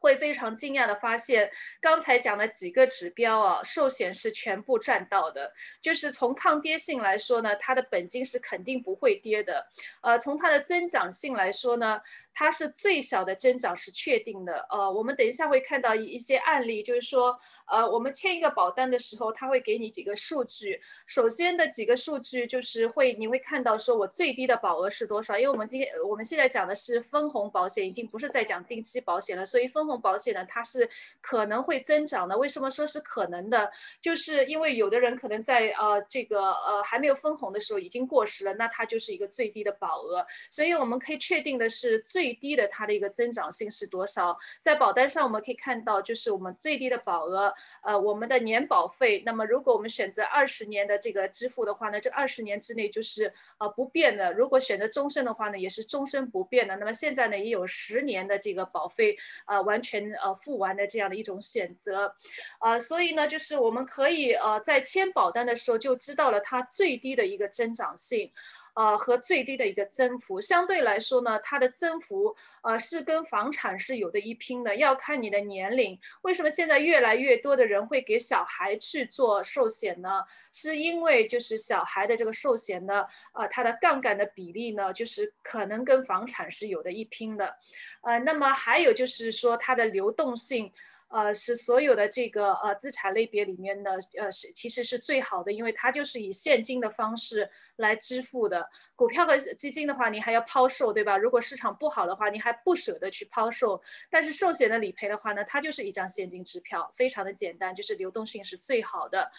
[SPEAKER 2] 会非常惊讶的发现，刚才讲的几个指标啊，寿险是全部赚到的。就是从抗跌性来说呢，它的本金是肯定不会跌的。呃，从它的增长性来说呢。它是最小的增长是确定的，呃，我们等一下会看到一一些案例，就是说，呃，我们签一个保单的时候，他会给你几个数据。首先的几个数据就是会，你会看到说我最低的保额是多少，因为我们今天我们现在讲的是分红保险，已经不是在讲定期保险了，所以分红保险呢，它是可能会增长的。为什么说是可能的？就是因为有的人可能在呃这个呃还没有分红的时候已经过时了，那它就是一个最低的保额，所以我们可以确定的是最。最低的它的一个增长性是多少？在保单上我们可以看到，就是我们最低的保额，呃，我们的年保费。那么如果我们选择二十年的这个支付的话呢，这二十年之内就是呃不变的。如果选择终身的话呢，也是终身不变的。那么现在呢，也有十年的这个保费，呃，完全呃付完的这样的一种选择，呃，所以呢，就是我们可以呃在签保单的时候就知道了它最低的一个增长性。呃和最低的一个增幅。相对来说呢，它的增幅呃是跟房产是有的一拼的，要看你的年龄。为什么现在越来越多的人会给小孩去做寿险呢？是因为就是小孩的这个寿险呢，呃，它的杠杆的比例呢，就是可能跟房产是有的一拼的。呃，那么还有就是说它的流动性。呃，是所有的这个呃资产类别里面的，呃是其实是最好的，因为它就是以现金的方式来支付的。股票和基金的话，你还要抛售，对吧？如果市场不好的话，你还不舍得去抛售。但是寿险的理赔的话呢，它就是一张现金支票，非常的简单，就是流动性是最好的。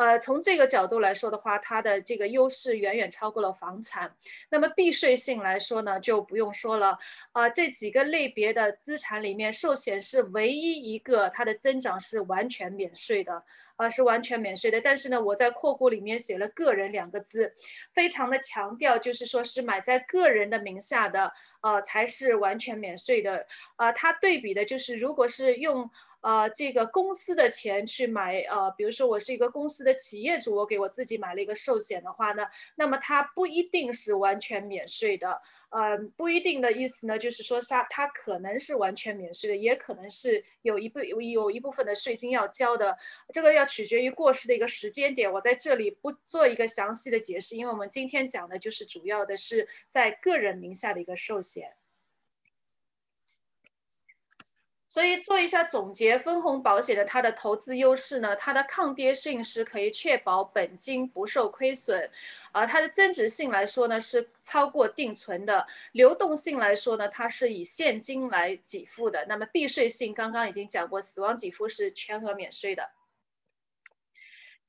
[SPEAKER 2] 呃，从这个角度来说的话，它的这个优势远远超过了房产。那么避税性来说呢，就不用说了。呃，这几个类别的资产里面，寿险是唯一一个它的增长是完全免税的，呃，是完全免税的。但是呢，我在括弧里面写了“个人”两个字，非常的强调，就是说是买在个人的名下的，呃，才是完全免税的。呃，它对比的就是如果是用。呃，这个公司的钱去买，呃，比如说我是一个公司的企业主，我给我自己买了一个寿险的话呢，那么它不一定是完全免税的，呃，不一定的意思呢，就是说它它可能是完全免税的，也可能是有一部有一部分的税金要交的，这个要取决于过世的一个时间点，我在这里不做一个详细的解释，因为我们今天讲的就是主要的是在个人名下的一个寿险。所以做一下总结，分红保险的它的投资优势呢，它的抗跌性是可以确保本金不受亏损，而它的增值性来说呢是超过定存的，流动性来说呢它是以现金来给付的，那么避税性刚刚已经讲过，死亡给付是全额免税的。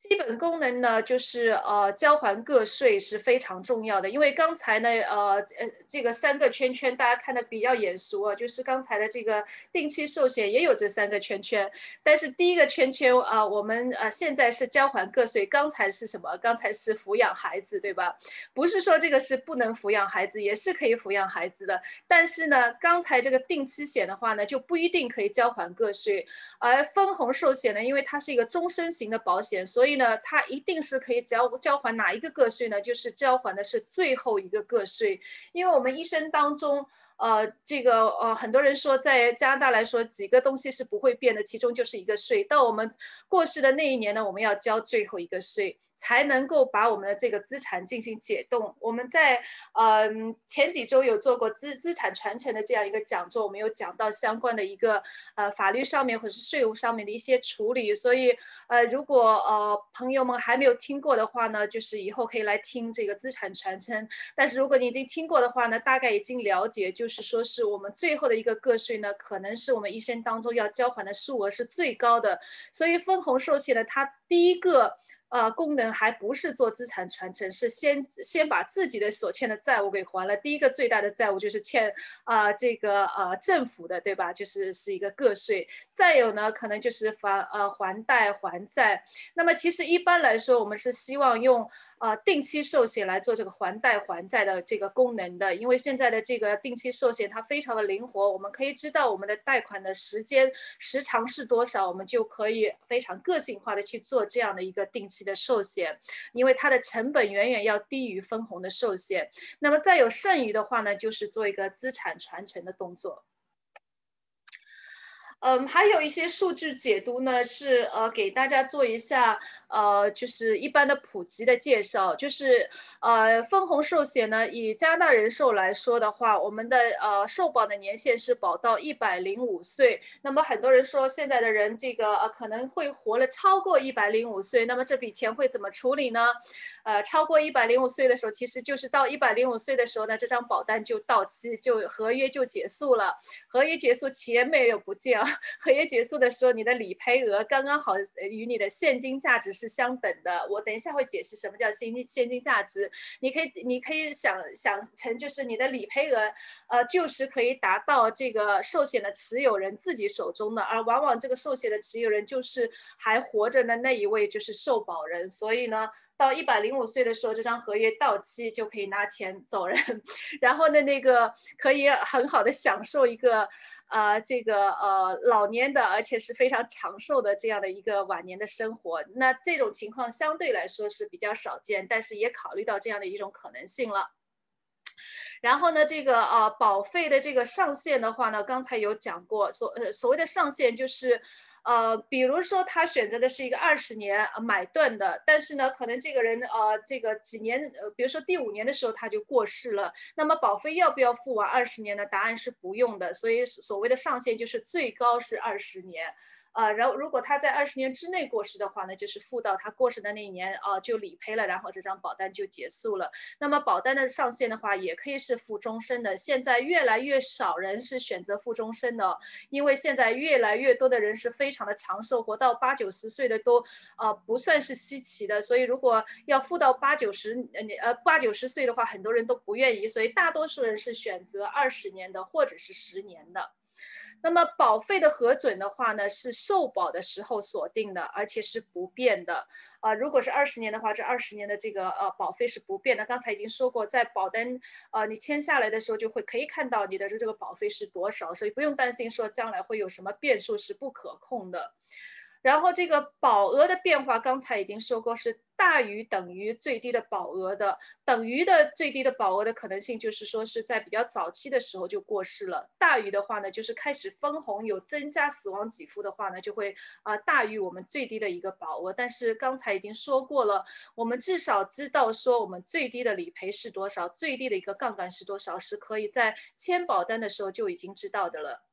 [SPEAKER 2] 基本功能呢，就是呃交还个税是非常重要的，因为刚才呢，呃呃这个三个圈圈大家看的比较眼熟啊，就是刚才的这个定期寿险也有这三个圈圈，但是第一个圈圈啊，我们呃现在是交还个税，刚才是什么？刚才是抚养孩子，对吧？不是说这个是不能抚养孩子，也是可以抚养孩子的，但是呢，刚才这个定期险的话呢，就不一定可以交还个税，而分红寿险呢，因为它是一个终身型的保险，所以。所以呢，它一定是可以交交还哪一个个税呢？就是交还的是最后一个个税，因为我们一生当中，呃，这个呃，很多人说在加拿大来说，几个东西是不会变的，其中就是一个税。到我们过世的那一年呢，我们要交最后一个税。才能够把我们的这个资产进行解冻。我们在嗯前几周有做过资资产传承的这样一个讲座，我们有讲到相关的一个呃法律上面或者是税务上面的一些处理。所以呃如果呃朋友们还没有听过的话呢，就是以后可以来听这个资产传承。但是如果你已经听过的话呢，大概已经了解，就是说是我们最后的一个个税呢，可能是我们一生当中要交还的数额是最高的。所以分红寿险呢，它第一个。呃，功能还不是做资产传承，是先先把自己的所欠的债务给还了。第一个最大的债务就是欠啊这个呃政府的，对吧？就是是一个个税。再有呢，可能就是还呃还贷还债。那么其实一般来说，我们是希望用。啊，定期寿险来做这个还贷还债的这个功能的，因为现在的这个定期寿险它非常的灵活，我们可以知道我们的贷款的时间时长是多少，我们就可以非常个性化的去做这样的一个定期的寿险，因为它的成本远远要低于分红的寿险。那么再有剩余的话呢，就是做一个资产传承的动作。嗯，还有一些数据解读呢，是呃给大家做一下呃就是一般的普及的介绍，就是呃分红寿险呢，以加拿大人寿来说的话，我们的呃寿保的年限是保到一百零五岁。那么很多人说现在的人这个呃可能会活了超过一百零五岁，那么这笔钱会怎么处理呢？呃，超过一百零五岁的时候，其实就是到一百零五岁的时候呢，这张保单就到期，就合约就结束了。合约结束，钱没有不见啊。合约结束的时候，你的理赔额刚刚好与你的现金价值是相等的。我等一下会解释什么叫现金现金价值。你可以你可以想想成就是你的理赔额，呃，就是可以达到这个寿险的持有人自己手中的，而往往这个寿险的持有人就是还活着的那一位就是受保人。所以呢，到一百零五岁的时候，这张合约到期就可以拿钱走人，然后呢，那个可以很好的享受一个。呃这个呃老年的，而且是非常长寿的这样的一个晚年的生活。那这种情况相对来说是比较少见，但是也考虑到这样的一种可能性了。然后呢，这个呃保费的这个上限的话呢，刚才有讲过，所呃所谓的上限就是，呃，比如说他选择的是一个二十年买断的，但是呢，可能这个人呃这个几年呃，比如说第五年的时候他就过世了，那么保费要不要付完二十年呢？答案是不用的，所以所谓的上限就是最高是二十年。呃，然后如果他在二十年之内过世的话呢，就是付到他过世的那一年啊就理赔了，然后这张保单就结束了。那么保单的上限的话，也可以是付终身的。现在越来越少人是选择付终身的，因为现在越来越多的人是非常的长寿，活到八九十岁的都呃不算是稀奇的。所以如果要付到八九十呃呃八九十岁的话，很多人都不愿意，所以大多数人是选择二十年的或者是十年的。那么保费的核准的话呢，是受保的时候锁定的，而且是不变的。啊，如果是二十年的话，这二十年的这个呃保费是不变的。刚才已经说过，在保单呃你签下来的时候，就会可以看到你的这这个保费是多少，所以不用担心说将来会有什么变数是不可控的。然后这个保额的变化，刚才已经说过是大于等于最低的保额的，等于的最低的保额的可能性就是说是在比较早期的时候就过世了，大于的话呢就是开始分红有增加死亡给付的话呢就会啊大于我们最低的一个保额。但是刚才已经说过了，我们至少知道说我们最低的理赔是多少，最低的一个杠杆是多少，是可以在签保单的时候就已经知道的了。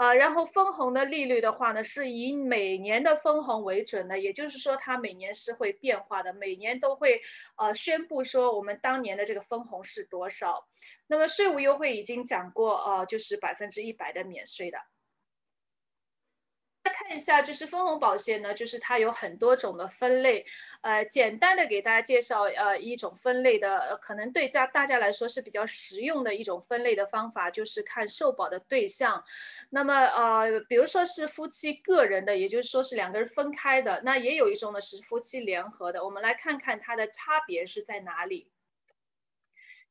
[SPEAKER 2] 啊，然后分红的利率的话呢，是以每年的分红为准的，也就是说它每年是会变化的，每年都会呃宣布说我们当年的这个分红是多少。那么税务优惠已经讲过，呃，就是百分之一百的免税的。看一下，就是分红保险呢，就是它有很多种的分类，呃，简单的给大家介绍，呃，一种分类的，可能对家大家来说是比较实用的一种分类的方法，就是看受保的对象。那么，呃，比如说是夫妻个人的，也就是说是两个人分开的，那也有一种呢是夫妻联合的。我们来看看它的差别是在哪里。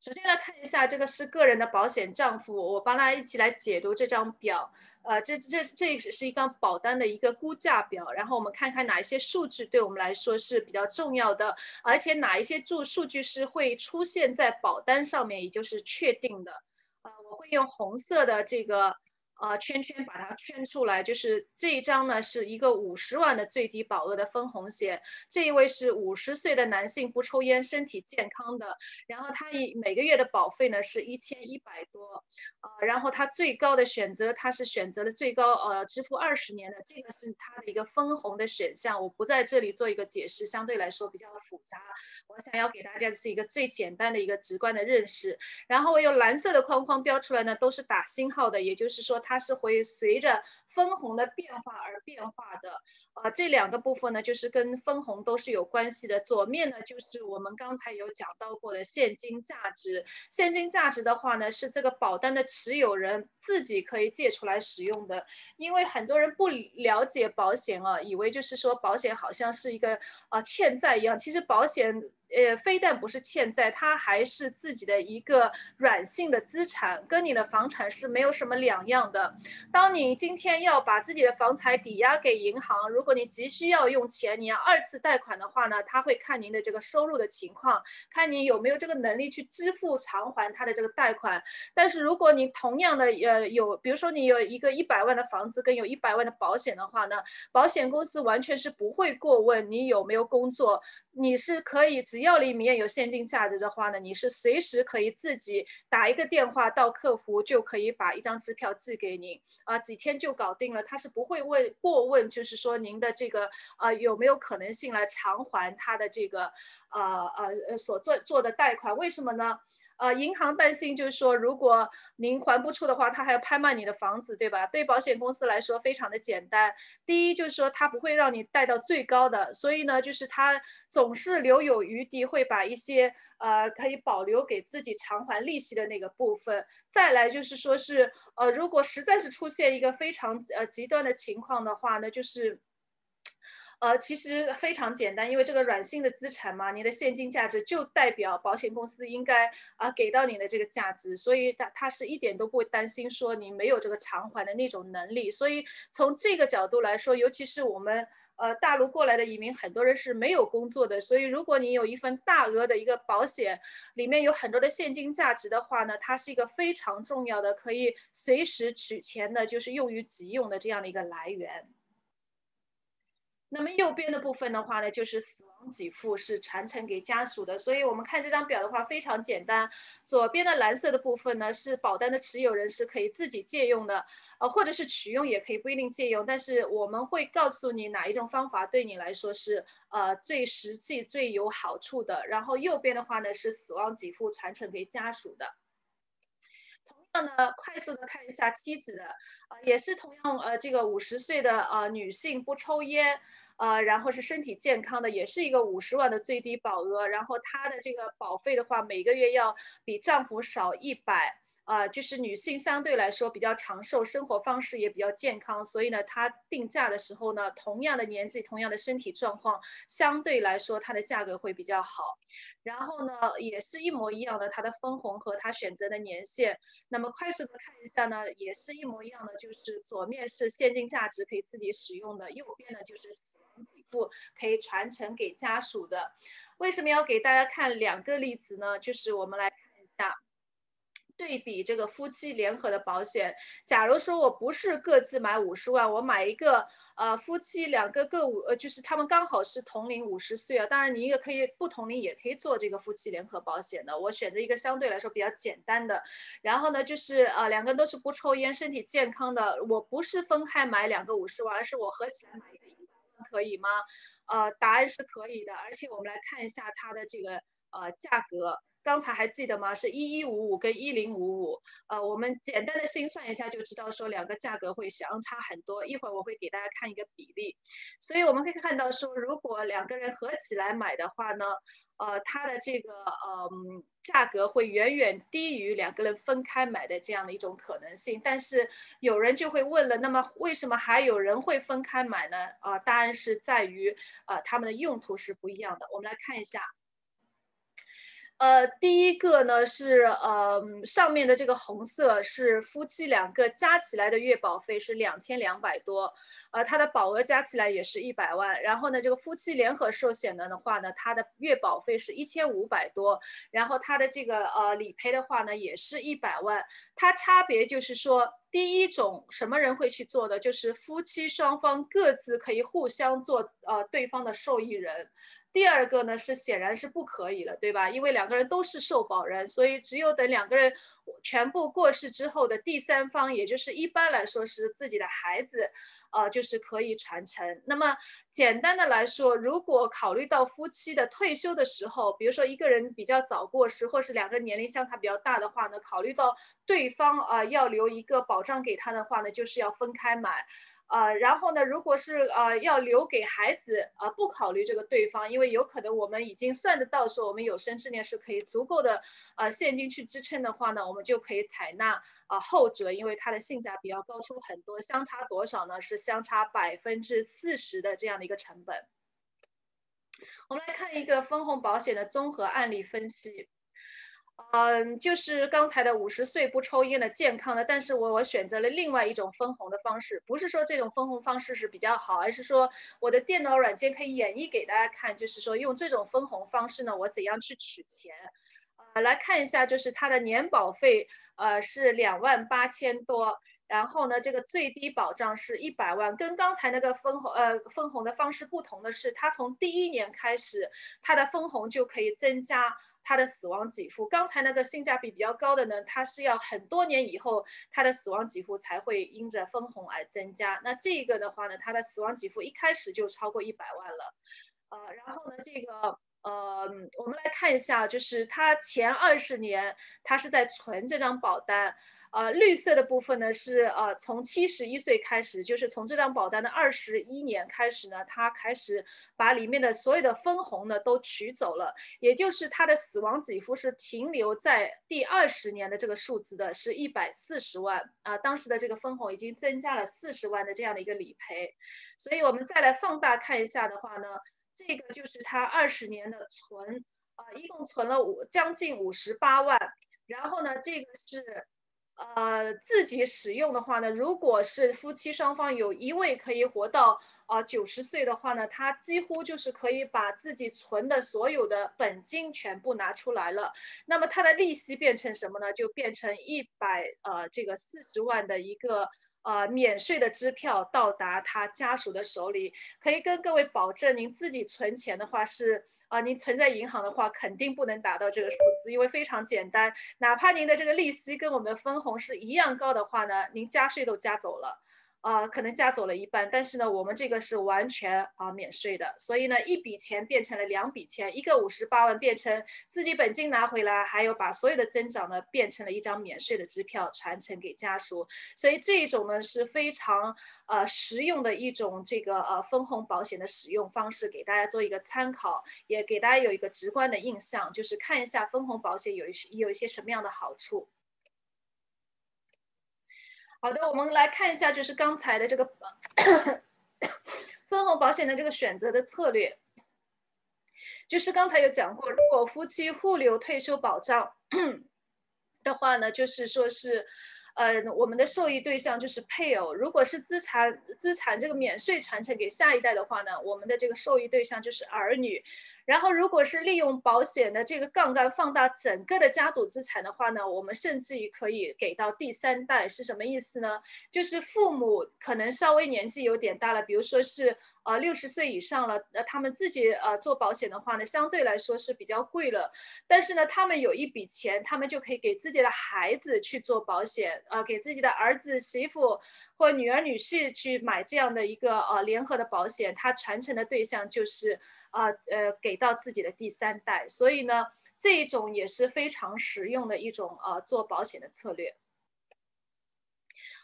[SPEAKER 2] 首先来看一下，这个是个人的保险账户，我帮大家一起来解读这张表。呃，这这这是一张保单的一个估价表，然后我们看看哪一些数据对我们来说是比较重要的，而且哪一些注数据是会出现在保单上面，也就是确定的。呃，我会用红色的这个。呃，圈圈把它圈出来，就是这一张呢，是一个五十万的最低保额的分红险。这一位是五十岁的男性，不抽烟，身体健康的。然后他以每个月的保费呢是一千一百多，呃，然后他最高的选择，他是选择了最高呃支付二十年的，这个是他的一个分红的选项。我不在这里做一个解释，相对来说比较复杂。我想要给大家的是一个最简单的一个直观的认识。然后我用蓝色的框框标出来呢，都是打星号的，也就是说。它是会随着。分红的变化而变化的，呃，这两个部分呢，就是跟分红都是有关系的。左面呢，就是我们刚才有讲到过的现金价值。现金价值的话呢，是这个保单的持有人自己可以借出来使用的。因为很多人不了解保险啊，以为就是说保险好像是一个啊欠债一样。其实保险呃，非但不是欠债，它还是自己的一个软性的资产，跟你的房产是没有什么两样的。当你今天要把自己的房产抵押给银行，如果你急需要用钱，你要二次贷款的话呢，他会看您的这个收入的情况，看你有没有这个能力去支付偿还他的这个贷款。但是如果你同样的呃有，比如说你有一个一百万的房子跟有一百万的保险的话呢，保险公司完全是不会过问你有没有工作。你是可以，只要里面有现金价值的话呢，你是随时可以自己打一个电话到客服，就可以把一张支票寄给您，啊，几天就搞定了。他是不会问过问，就是说您的这个啊有没有可能性来偿还他的这个呃呃所做做的贷款？为什么呢？呃，银行担心就是说，如果您还不出的话，他还要拍卖你的房子，对吧？对保险公司来说非常的简单。第一就是说，他不会让你贷到最高的，所以呢，就是他总是留有余地，会把一些呃可以保留给自己偿还利息的那个部分。再来就是说是呃，如果实在是出现一个非常呃极端的情况的话呢，就是。呃，其实非常简单，因为这个软性的资产嘛，你的现金价值就代表保险公司应该啊给到你的这个价值，所以它它是一点都不会担心说你没有这个偿还的那种能力。所以从这个角度来说，尤其是我们呃大陆过来的移民，很多人是没有工作的，所以如果你有一份大额的一个保险，里面有很多的现金价值的话呢，它是一个非常重要的可以随时取钱的，就是用于急用的这样的一个来源。那么右边的部分的话呢，就是死亡给付是传承给家属的。所以我们看这张表的话非常简单，左边的蓝色的部分呢是保单的持有人是可以自己借用的，呃，或者是取用也可以，不一定借用。但是我们会告诉你哪一种方法对你来说是呃最实际、最有好处的。然后右边的话呢是死亡给付传承给家属的。那呢，快速的看一下妻子的，也是同样，呃，这个五十岁的呃女性不抽烟，呃，然后是身体健康的，也是一个五十万的最低保额，然后她的这个保费的话，每个月要比丈夫少一百。啊，就是女性相对来说比较长寿，生活方式也比较健康，所以呢，她定价的时候呢，同样的年纪，同样的身体状况，相对来说它的价格会比较好。然后呢，也是一模一样的，它的分红和它选择的年限。那么快速的看一下呢，也是一模一样的，就是左面是现金价值可以自己使用的，右边呢就是死亡给付可以传承给家属的。为什么要给大家看两个例子呢？就是我们来看一下。对比这个夫妻联合的保险，假如说我不是各自买五十万，我买一个呃夫妻两个各五呃，就是他们刚好是同龄五十岁啊。当然你一个可以不同龄也可以做这个夫妻联合保险的。我选择一个相对来说比较简单的，然后呢就是呃两个人都是不抽烟、身体健康的。我不是分开买两个五十万，而是我合起来买一个一百万，可以吗？呃，答案是可以的。而且我们来看一下它的这个呃价格。刚才还记得吗？是一一五五跟一零五五，呃，我们简单的心算一下就知道说两个价格会相差很多。一会儿我会给大家看一个比例，所以我们可以看到说，如果两个人合起来买的话呢，呃，它的这个呃价格会远远低于两个人分开买的这样的一种可能性。但是有人就会问了，那么为什么还有人会分开买呢？啊，答案是在于呃他们的用途是不一样的。我们来看一下。呃，第一个呢是呃上面的这个红色是夫妻两个加起来的月保费是两千两百多，呃，它的保额加起来也是一百万。然后呢，这个夫妻联合寿险的的话呢，它的月保费是一千五百多，然后它的这个呃理赔的话呢也是一百万。它差别就是说，第一种什么人会去做的，就是夫妻双方各自可以互相做呃对方的受益人。第二个呢是显然是不可以了，对吧？因为两个人都是受保人，所以只有等两个人全部过世之后的第三方，也就是一般来说是自己的孩子，呃，就是可以传承。那么简单的来说，如果考虑到夫妻的退休的时候，比如说一个人比较早过世，或是两个年龄相差比较大的话呢，考虑到对方啊要留一个保障给他的话呢，就是要分开买。呃，然后呢，如果是呃要留给孩子，呃不考虑这个对方，因为有可能我们已经算得到说我们有生之年是可以足够的呃现金去支撑的话呢，我们就可以采纳啊后者，因为它的性价比要高出很多，相差多少呢？是相差百分之四十的这样的一个成本。我们来看一个分红保险的综合案例分析。嗯，就是刚才的五十岁不抽烟的健康的，但是我我选择了另外一种分红的方式，不是说这种分红方式是比较好，而是说我的电脑软件可以演绎给大家看，就是说用这种分红方式呢，我怎样去取钱？呃，来看一下，就是它的年保费，呃是两万八千多，然后呢，这个最低保障是一百万，跟刚才那个分红呃分红的方式不同的是，它从第一年开始，它的分红就可以增加。它的死亡给付，刚才那个性价比比较高的呢，它是要很多年以后，它的死亡给付才会因着分红而增加。那这个的话呢，它的死亡给付一开始就超过一百万了，呃，然后呢，这个呃，我们来看一下，就是他前二十年他是在存这张保单，呃，绿色的部分呢是呃从七十一岁开始，就是从这张保单的二十一年开始呢，他开始把里面的所有的分红呢都取走了，也就是他的死亡给付是停留在第二十年的这个数字的，是一百四十万啊，当时的这个分红已经增加了四十万的这样的一个理赔，所以我们再来放大看一下的话呢，这个就是他二十年的存啊，一共存了五将近五十八万，然后呢，这个是。呃，自己使用的话呢，如果是夫妻双方有一位可以活到呃九十岁的话呢，他几乎就是可以把自己存的所有的本金全部拿出来了。那么他的利息变成什么呢？就变成一百呃这个四十万的一个呃免税的支票到达他家属的手里。可以跟各位保证，您自己存钱的话是。啊，您存在银行的话，肯定不能达到这个数字，因为非常简单，哪怕您的这个利息跟我们的分红是一样高的话呢，您加税都加走了。啊，可能加走了一半，但是呢，我们这个是完全啊免税的，所以呢，一笔钱变成了两笔钱，一个五十八万变成自己本金拿回来，还有把所有的增长呢变成了一张免税的支票传承给家属，所以这一种呢是非常呃实用的一种这个呃分红保险的使用方式，给大家做一个参考，也给大家有一个直观的印象，就是看一下分红保险有一些有一些什么样的好处。好的，我们来看一下，就是刚才的这个分红保险的这个选择的策略，就是刚才有讲过，如果夫妻互留退休保障的话呢，就是说是。呃，我们的受益对象就是配偶。如果是资产资产这个免税传承给下一代的话呢，我们的这个受益对象就是儿女。然后，如果是利用保险的这个杠杆放大整个的家族资产的话呢，我们甚至于可以给到第三代。是什么意思呢？就是父母可能稍微年纪有点大了，比如说是。呃，六十岁以上了，那他们自己呃做保险的话呢，相对来说是比较贵了。但是呢，他们有一笔钱，他们就可以给自己的孩子去做保险，呃，给自己的儿子、媳妇或女儿、女婿去买这样的一个呃联合的保险。它传承的对象就是啊呃给到自己的第三代，所以呢，这一种也是非常实用的一种呃做保险的策略。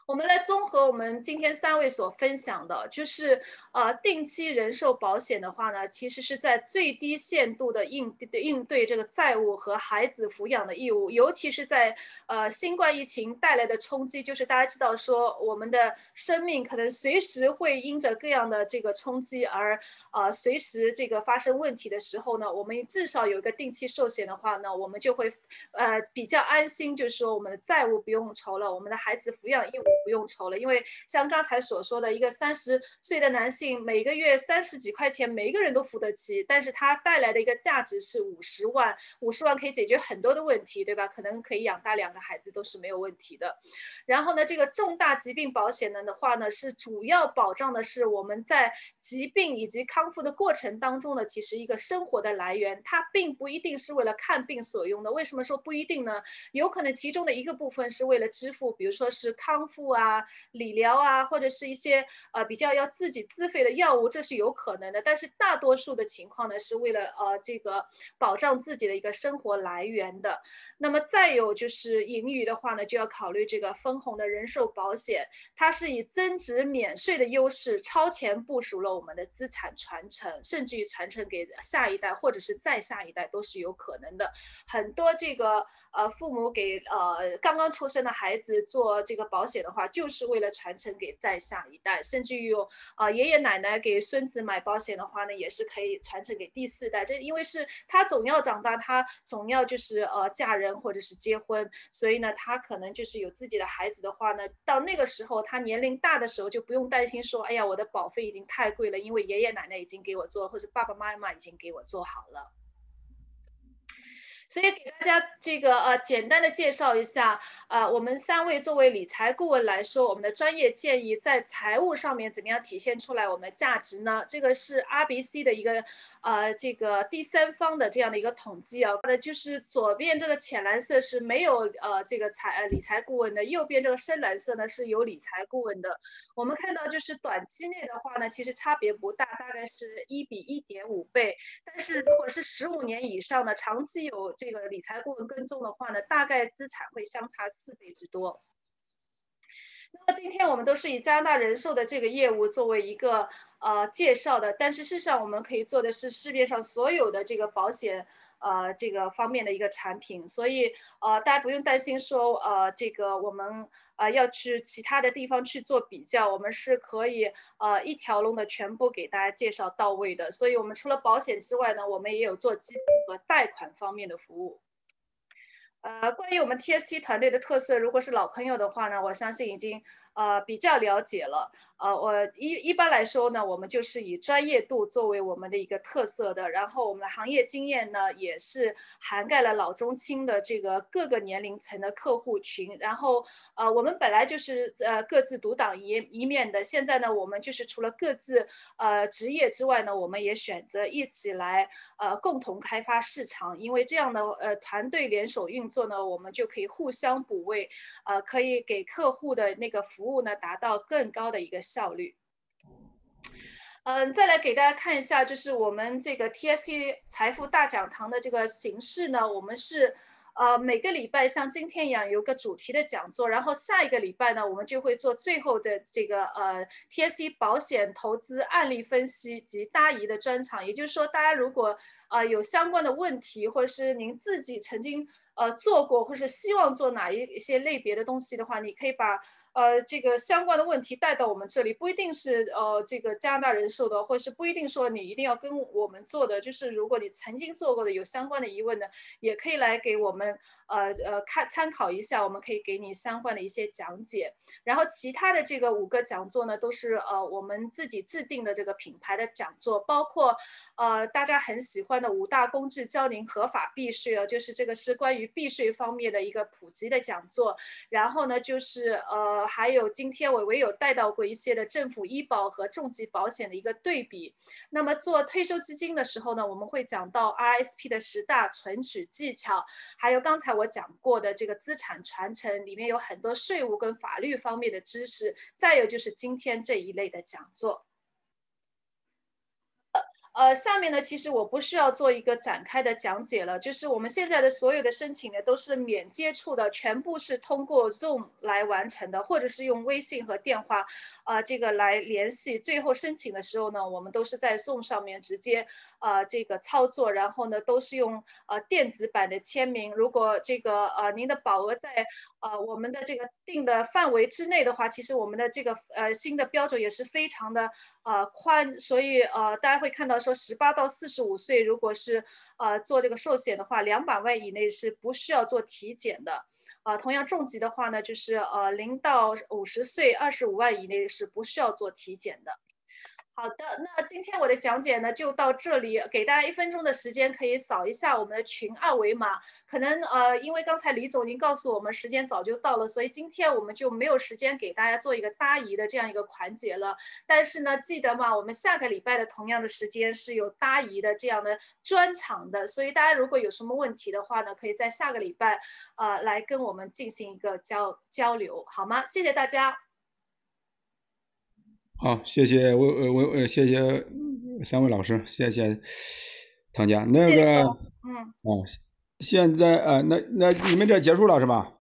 [SPEAKER 2] 我们来综合我们今天三位所分享的，就是呃定期人寿保险的话呢，其实是在最低限度的应应对这个债务和孩子抚养的义务，尤其是在呃新冠疫情带来的冲击，就是大家知道说我们的生命可能随时会因着各样的这个冲击而呃随时这个发生问题的时候呢，我们至少有一个定期寿险的话呢，我们就会呃比较安心，就是说我们的债务不用愁了，我们的孩子抚养义务。不用愁了，因为像刚才所说的一个三十岁的男性，每个月三十几块钱，每一个人都付得起，但是他带来的一个价值是五十万，五十万可以解决很多的问题，对吧？可能可以养大两个孩子都是没有问题的。然后呢，这个重大疾病保险呢的话呢，是主要保障的是我们在疾病以及康复的过程当中呢，其实一个生活的来源，它并不一定是为了看病所用的。为什么说不一定呢？有可能其中的一个部分是为了支付，比如说是康复。啊，理疗啊，或者是一些呃比较要自己自费的药物，这是有可能的。但是大多数的情况呢，是为了呃这个保障自己的一个生活来源的。那么再有就是盈余的话呢，就要考虑这个分红的人寿保险，它是以增值免税的优势超前部署了我们的资产传承，甚至于传承给下一代或者是再下一代都是有可能的。很多这个呃父母给呃刚刚出生的孩子做这个保险的。话就是为了传承给再下一代，甚至于有啊爷爷奶奶给孙子买保险的话呢，也是可以传承给第四代。这因为是他总要长大，他总要就是呃嫁人或者是结婚，所以呢，他可能就是有自己的孩子的话呢，到那个时候他年龄大的时候就不用担心说，哎呀我的保费已经太贵了，因为爷爷奶奶已经给我做，或者爸爸妈妈已经给我做好了。所以给大家这个呃简单的介绍一下，呃，我们三位作为理财顾问来说，我们的专业建议在财务上面怎么样体现出来我们的价值呢？这个是 RBC 的一个呃这个第三方的这样的一个统计啊，那就是左边这个浅蓝色是没有呃这个财呃理财顾问的，右边这个深蓝色呢是有理财顾问的。我们看到就是短期内的话呢，其实差别不大，大概是一比一点五倍，但是如果是十五年以上的长期有这个理财顾问跟踪的话呢，大概资产会相差四倍之多。那今天我们都是以加拿大人寿的这个业务作为一个呃介绍的，但是事实上我们可以做的是市面上所有的这个保险。呃，这个方面的一个产品，所以呃，大家不用担心说呃，这个我们呃要去其他的地方去做比较，我们是可以呃一条龙的全部给大家介绍到位的。所以我们除了保险之外呢，我们也有做基金和贷款方面的服务。呃，关于我们 TST 团队的特色，如果是老朋友的话呢，我相信已经呃比较了解了。呃，我一一般来说呢，我们就是以专业度作为我们的一个特色的，然后我们的行业经验呢，也是涵盖了老中青的这个各个年龄层的客户群。然后，呃，我们本来就是呃各自独当一一面的，现在呢，我们就是除了各自呃职业之外呢，我们也选择一起来呃共同开发市场，因为这样的呃团队联手运作呢，我们就可以互相补位，呃，可以给客户的那个服务呢达到更高的一个。效率。嗯，再来给大家看一下，就是我们这个 TST 财富大讲堂的这个形式呢，我们是呃每个礼拜像今天一样有个主题的讲座，然后下一个礼拜呢，我们就会做最后的这个呃 TST 保险投资案例分析及答疑的专场。也就是说，大家如果呃有相关的问题，或者是您自己曾经呃做过，或是希望做哪一一些类别的东西的话，你可以把。呃，这个相关的问题带到我们这里，不一定是呃这个加拿大人寿的，或是不一定说你一定要跟我们做的，就是如果你曾经做过的有相关的疑问的，也可以来给我们呃呃看参考一下，我们可以给你相关的一些讲解。然后其他的这个五个讲座呢，都是呃我们自己制定的这个品牌的讲座，包括呃大家很喜欢的五大公制教您合法避税啊，就是这个是关于避税方面的一个普及的讲座。然后呢，就是呃。还有今天我唯有带到过一些的政府医保和重疾保险的一个对比。那么做退休基金的时候呢，我们会讲到 RSP 的十大存取技巧，还有刚才我讲过的这个资产传承，里面有很多税务跟法律方面的知识。再有就是今天这一类的讲座。呃，下面呢，其实我不需要做一个展开的讲解了，就是我们现在的所有的申请呢，都是免接触的，全部是通过 Zoom 来完成的，或者是用微信和电话，啊，这个来联系。最后申请的时候呢，我们都是在 Zoom 上面直接。呃，这个操作，然后呢，都是用呃电子版的签名。如果这个呃您的保额在呃我们的这个定的范围之内的话，其实我们的这个呃新的标准也是非常的呃宽，所以呃大家会看到说十八到四十五岁，如果是呃做这个寿险的话，两百万以内是不需要做体检的。呃，同样重疾的话呢，就是呃零到五十岁二十五万以内是不需要做体检的。好的，那今天我的讲解呢就到这里，给大家一分钟的时间，可以扫一下我们的群二维码。可能呃，因为刚才李总您告诉我们时间早就到了，所以今天我们就没有时间给大家做一个答疑的这样一个环节了。但是呢，记得嘛，我们下个礼拜的同样的时间是有答疑的这样的专场的，所以大家如果有什么问题的话呢，可以在下个礼拜呃来跟我们进行一个交交流，好吗？谢谢大家。
[SPEAKER 1] 好，谢谢我我我谢谢三位老师，谢谢唐家那个，
[SPEAKER 2] 嗯，
[SPEAKER 1] 哦，现在啊，那那你们这结束了是吧？